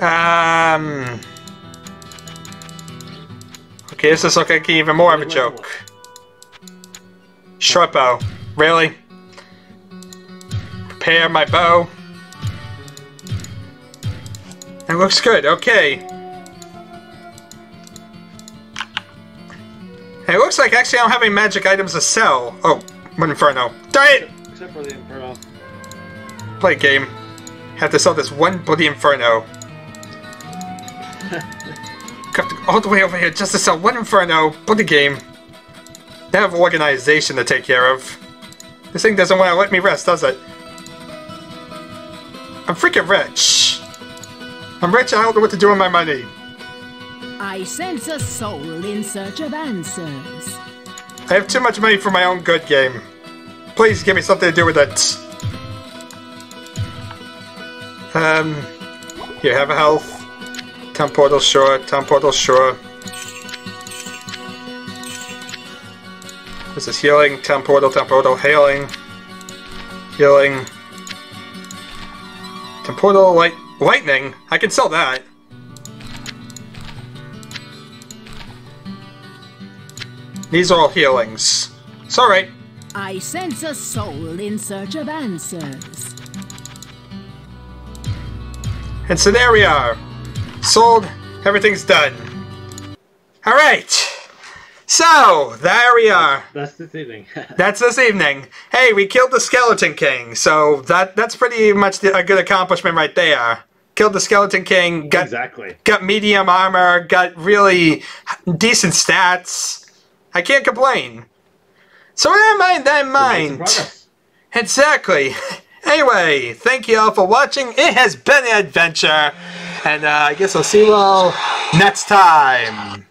Um... Okay, this is looking even more of a joke. Short bow. Really? Prepare my bow. It looks good, okay. It looks like actually I don't have any magic items to sell. Oh, one inferno. Darn it! Except for the Inferno. Play game. Have to sell this one bloody inferno. Got to- all the way over here just to sell one inferno. Bloody game. They have organization to take care of. This thing doesn't want to let me rest, does it? I'm freaking rich. I'm rich. I don't know what to do with my money. I sense a soul in search of answers. I have too much money for my own good game. Please give me something to do with it. Um, here, have a health. Town portal, sure. Town portal, sure. This is healing. Town portal, town portal, healing. Healing. Town portal, light, lightning. I can sell that. These are all healings. It's alright. I sense a soul in search of answers. And so there we are. Sold. Everything's done. Alright. So, there we are. That's this evening. That's this evening. Hey, we killed the Skeleton King, so that that's pretty much the, a good accomplishment right there. Killed the Skeleton King, got exactly. got medium armor, got really decent stats. I can't complain. So never mind, never Made some mind. Exactly. Anyway, thank you all for watching. It has been an adventure, and uh, I guess I'll see you all next time.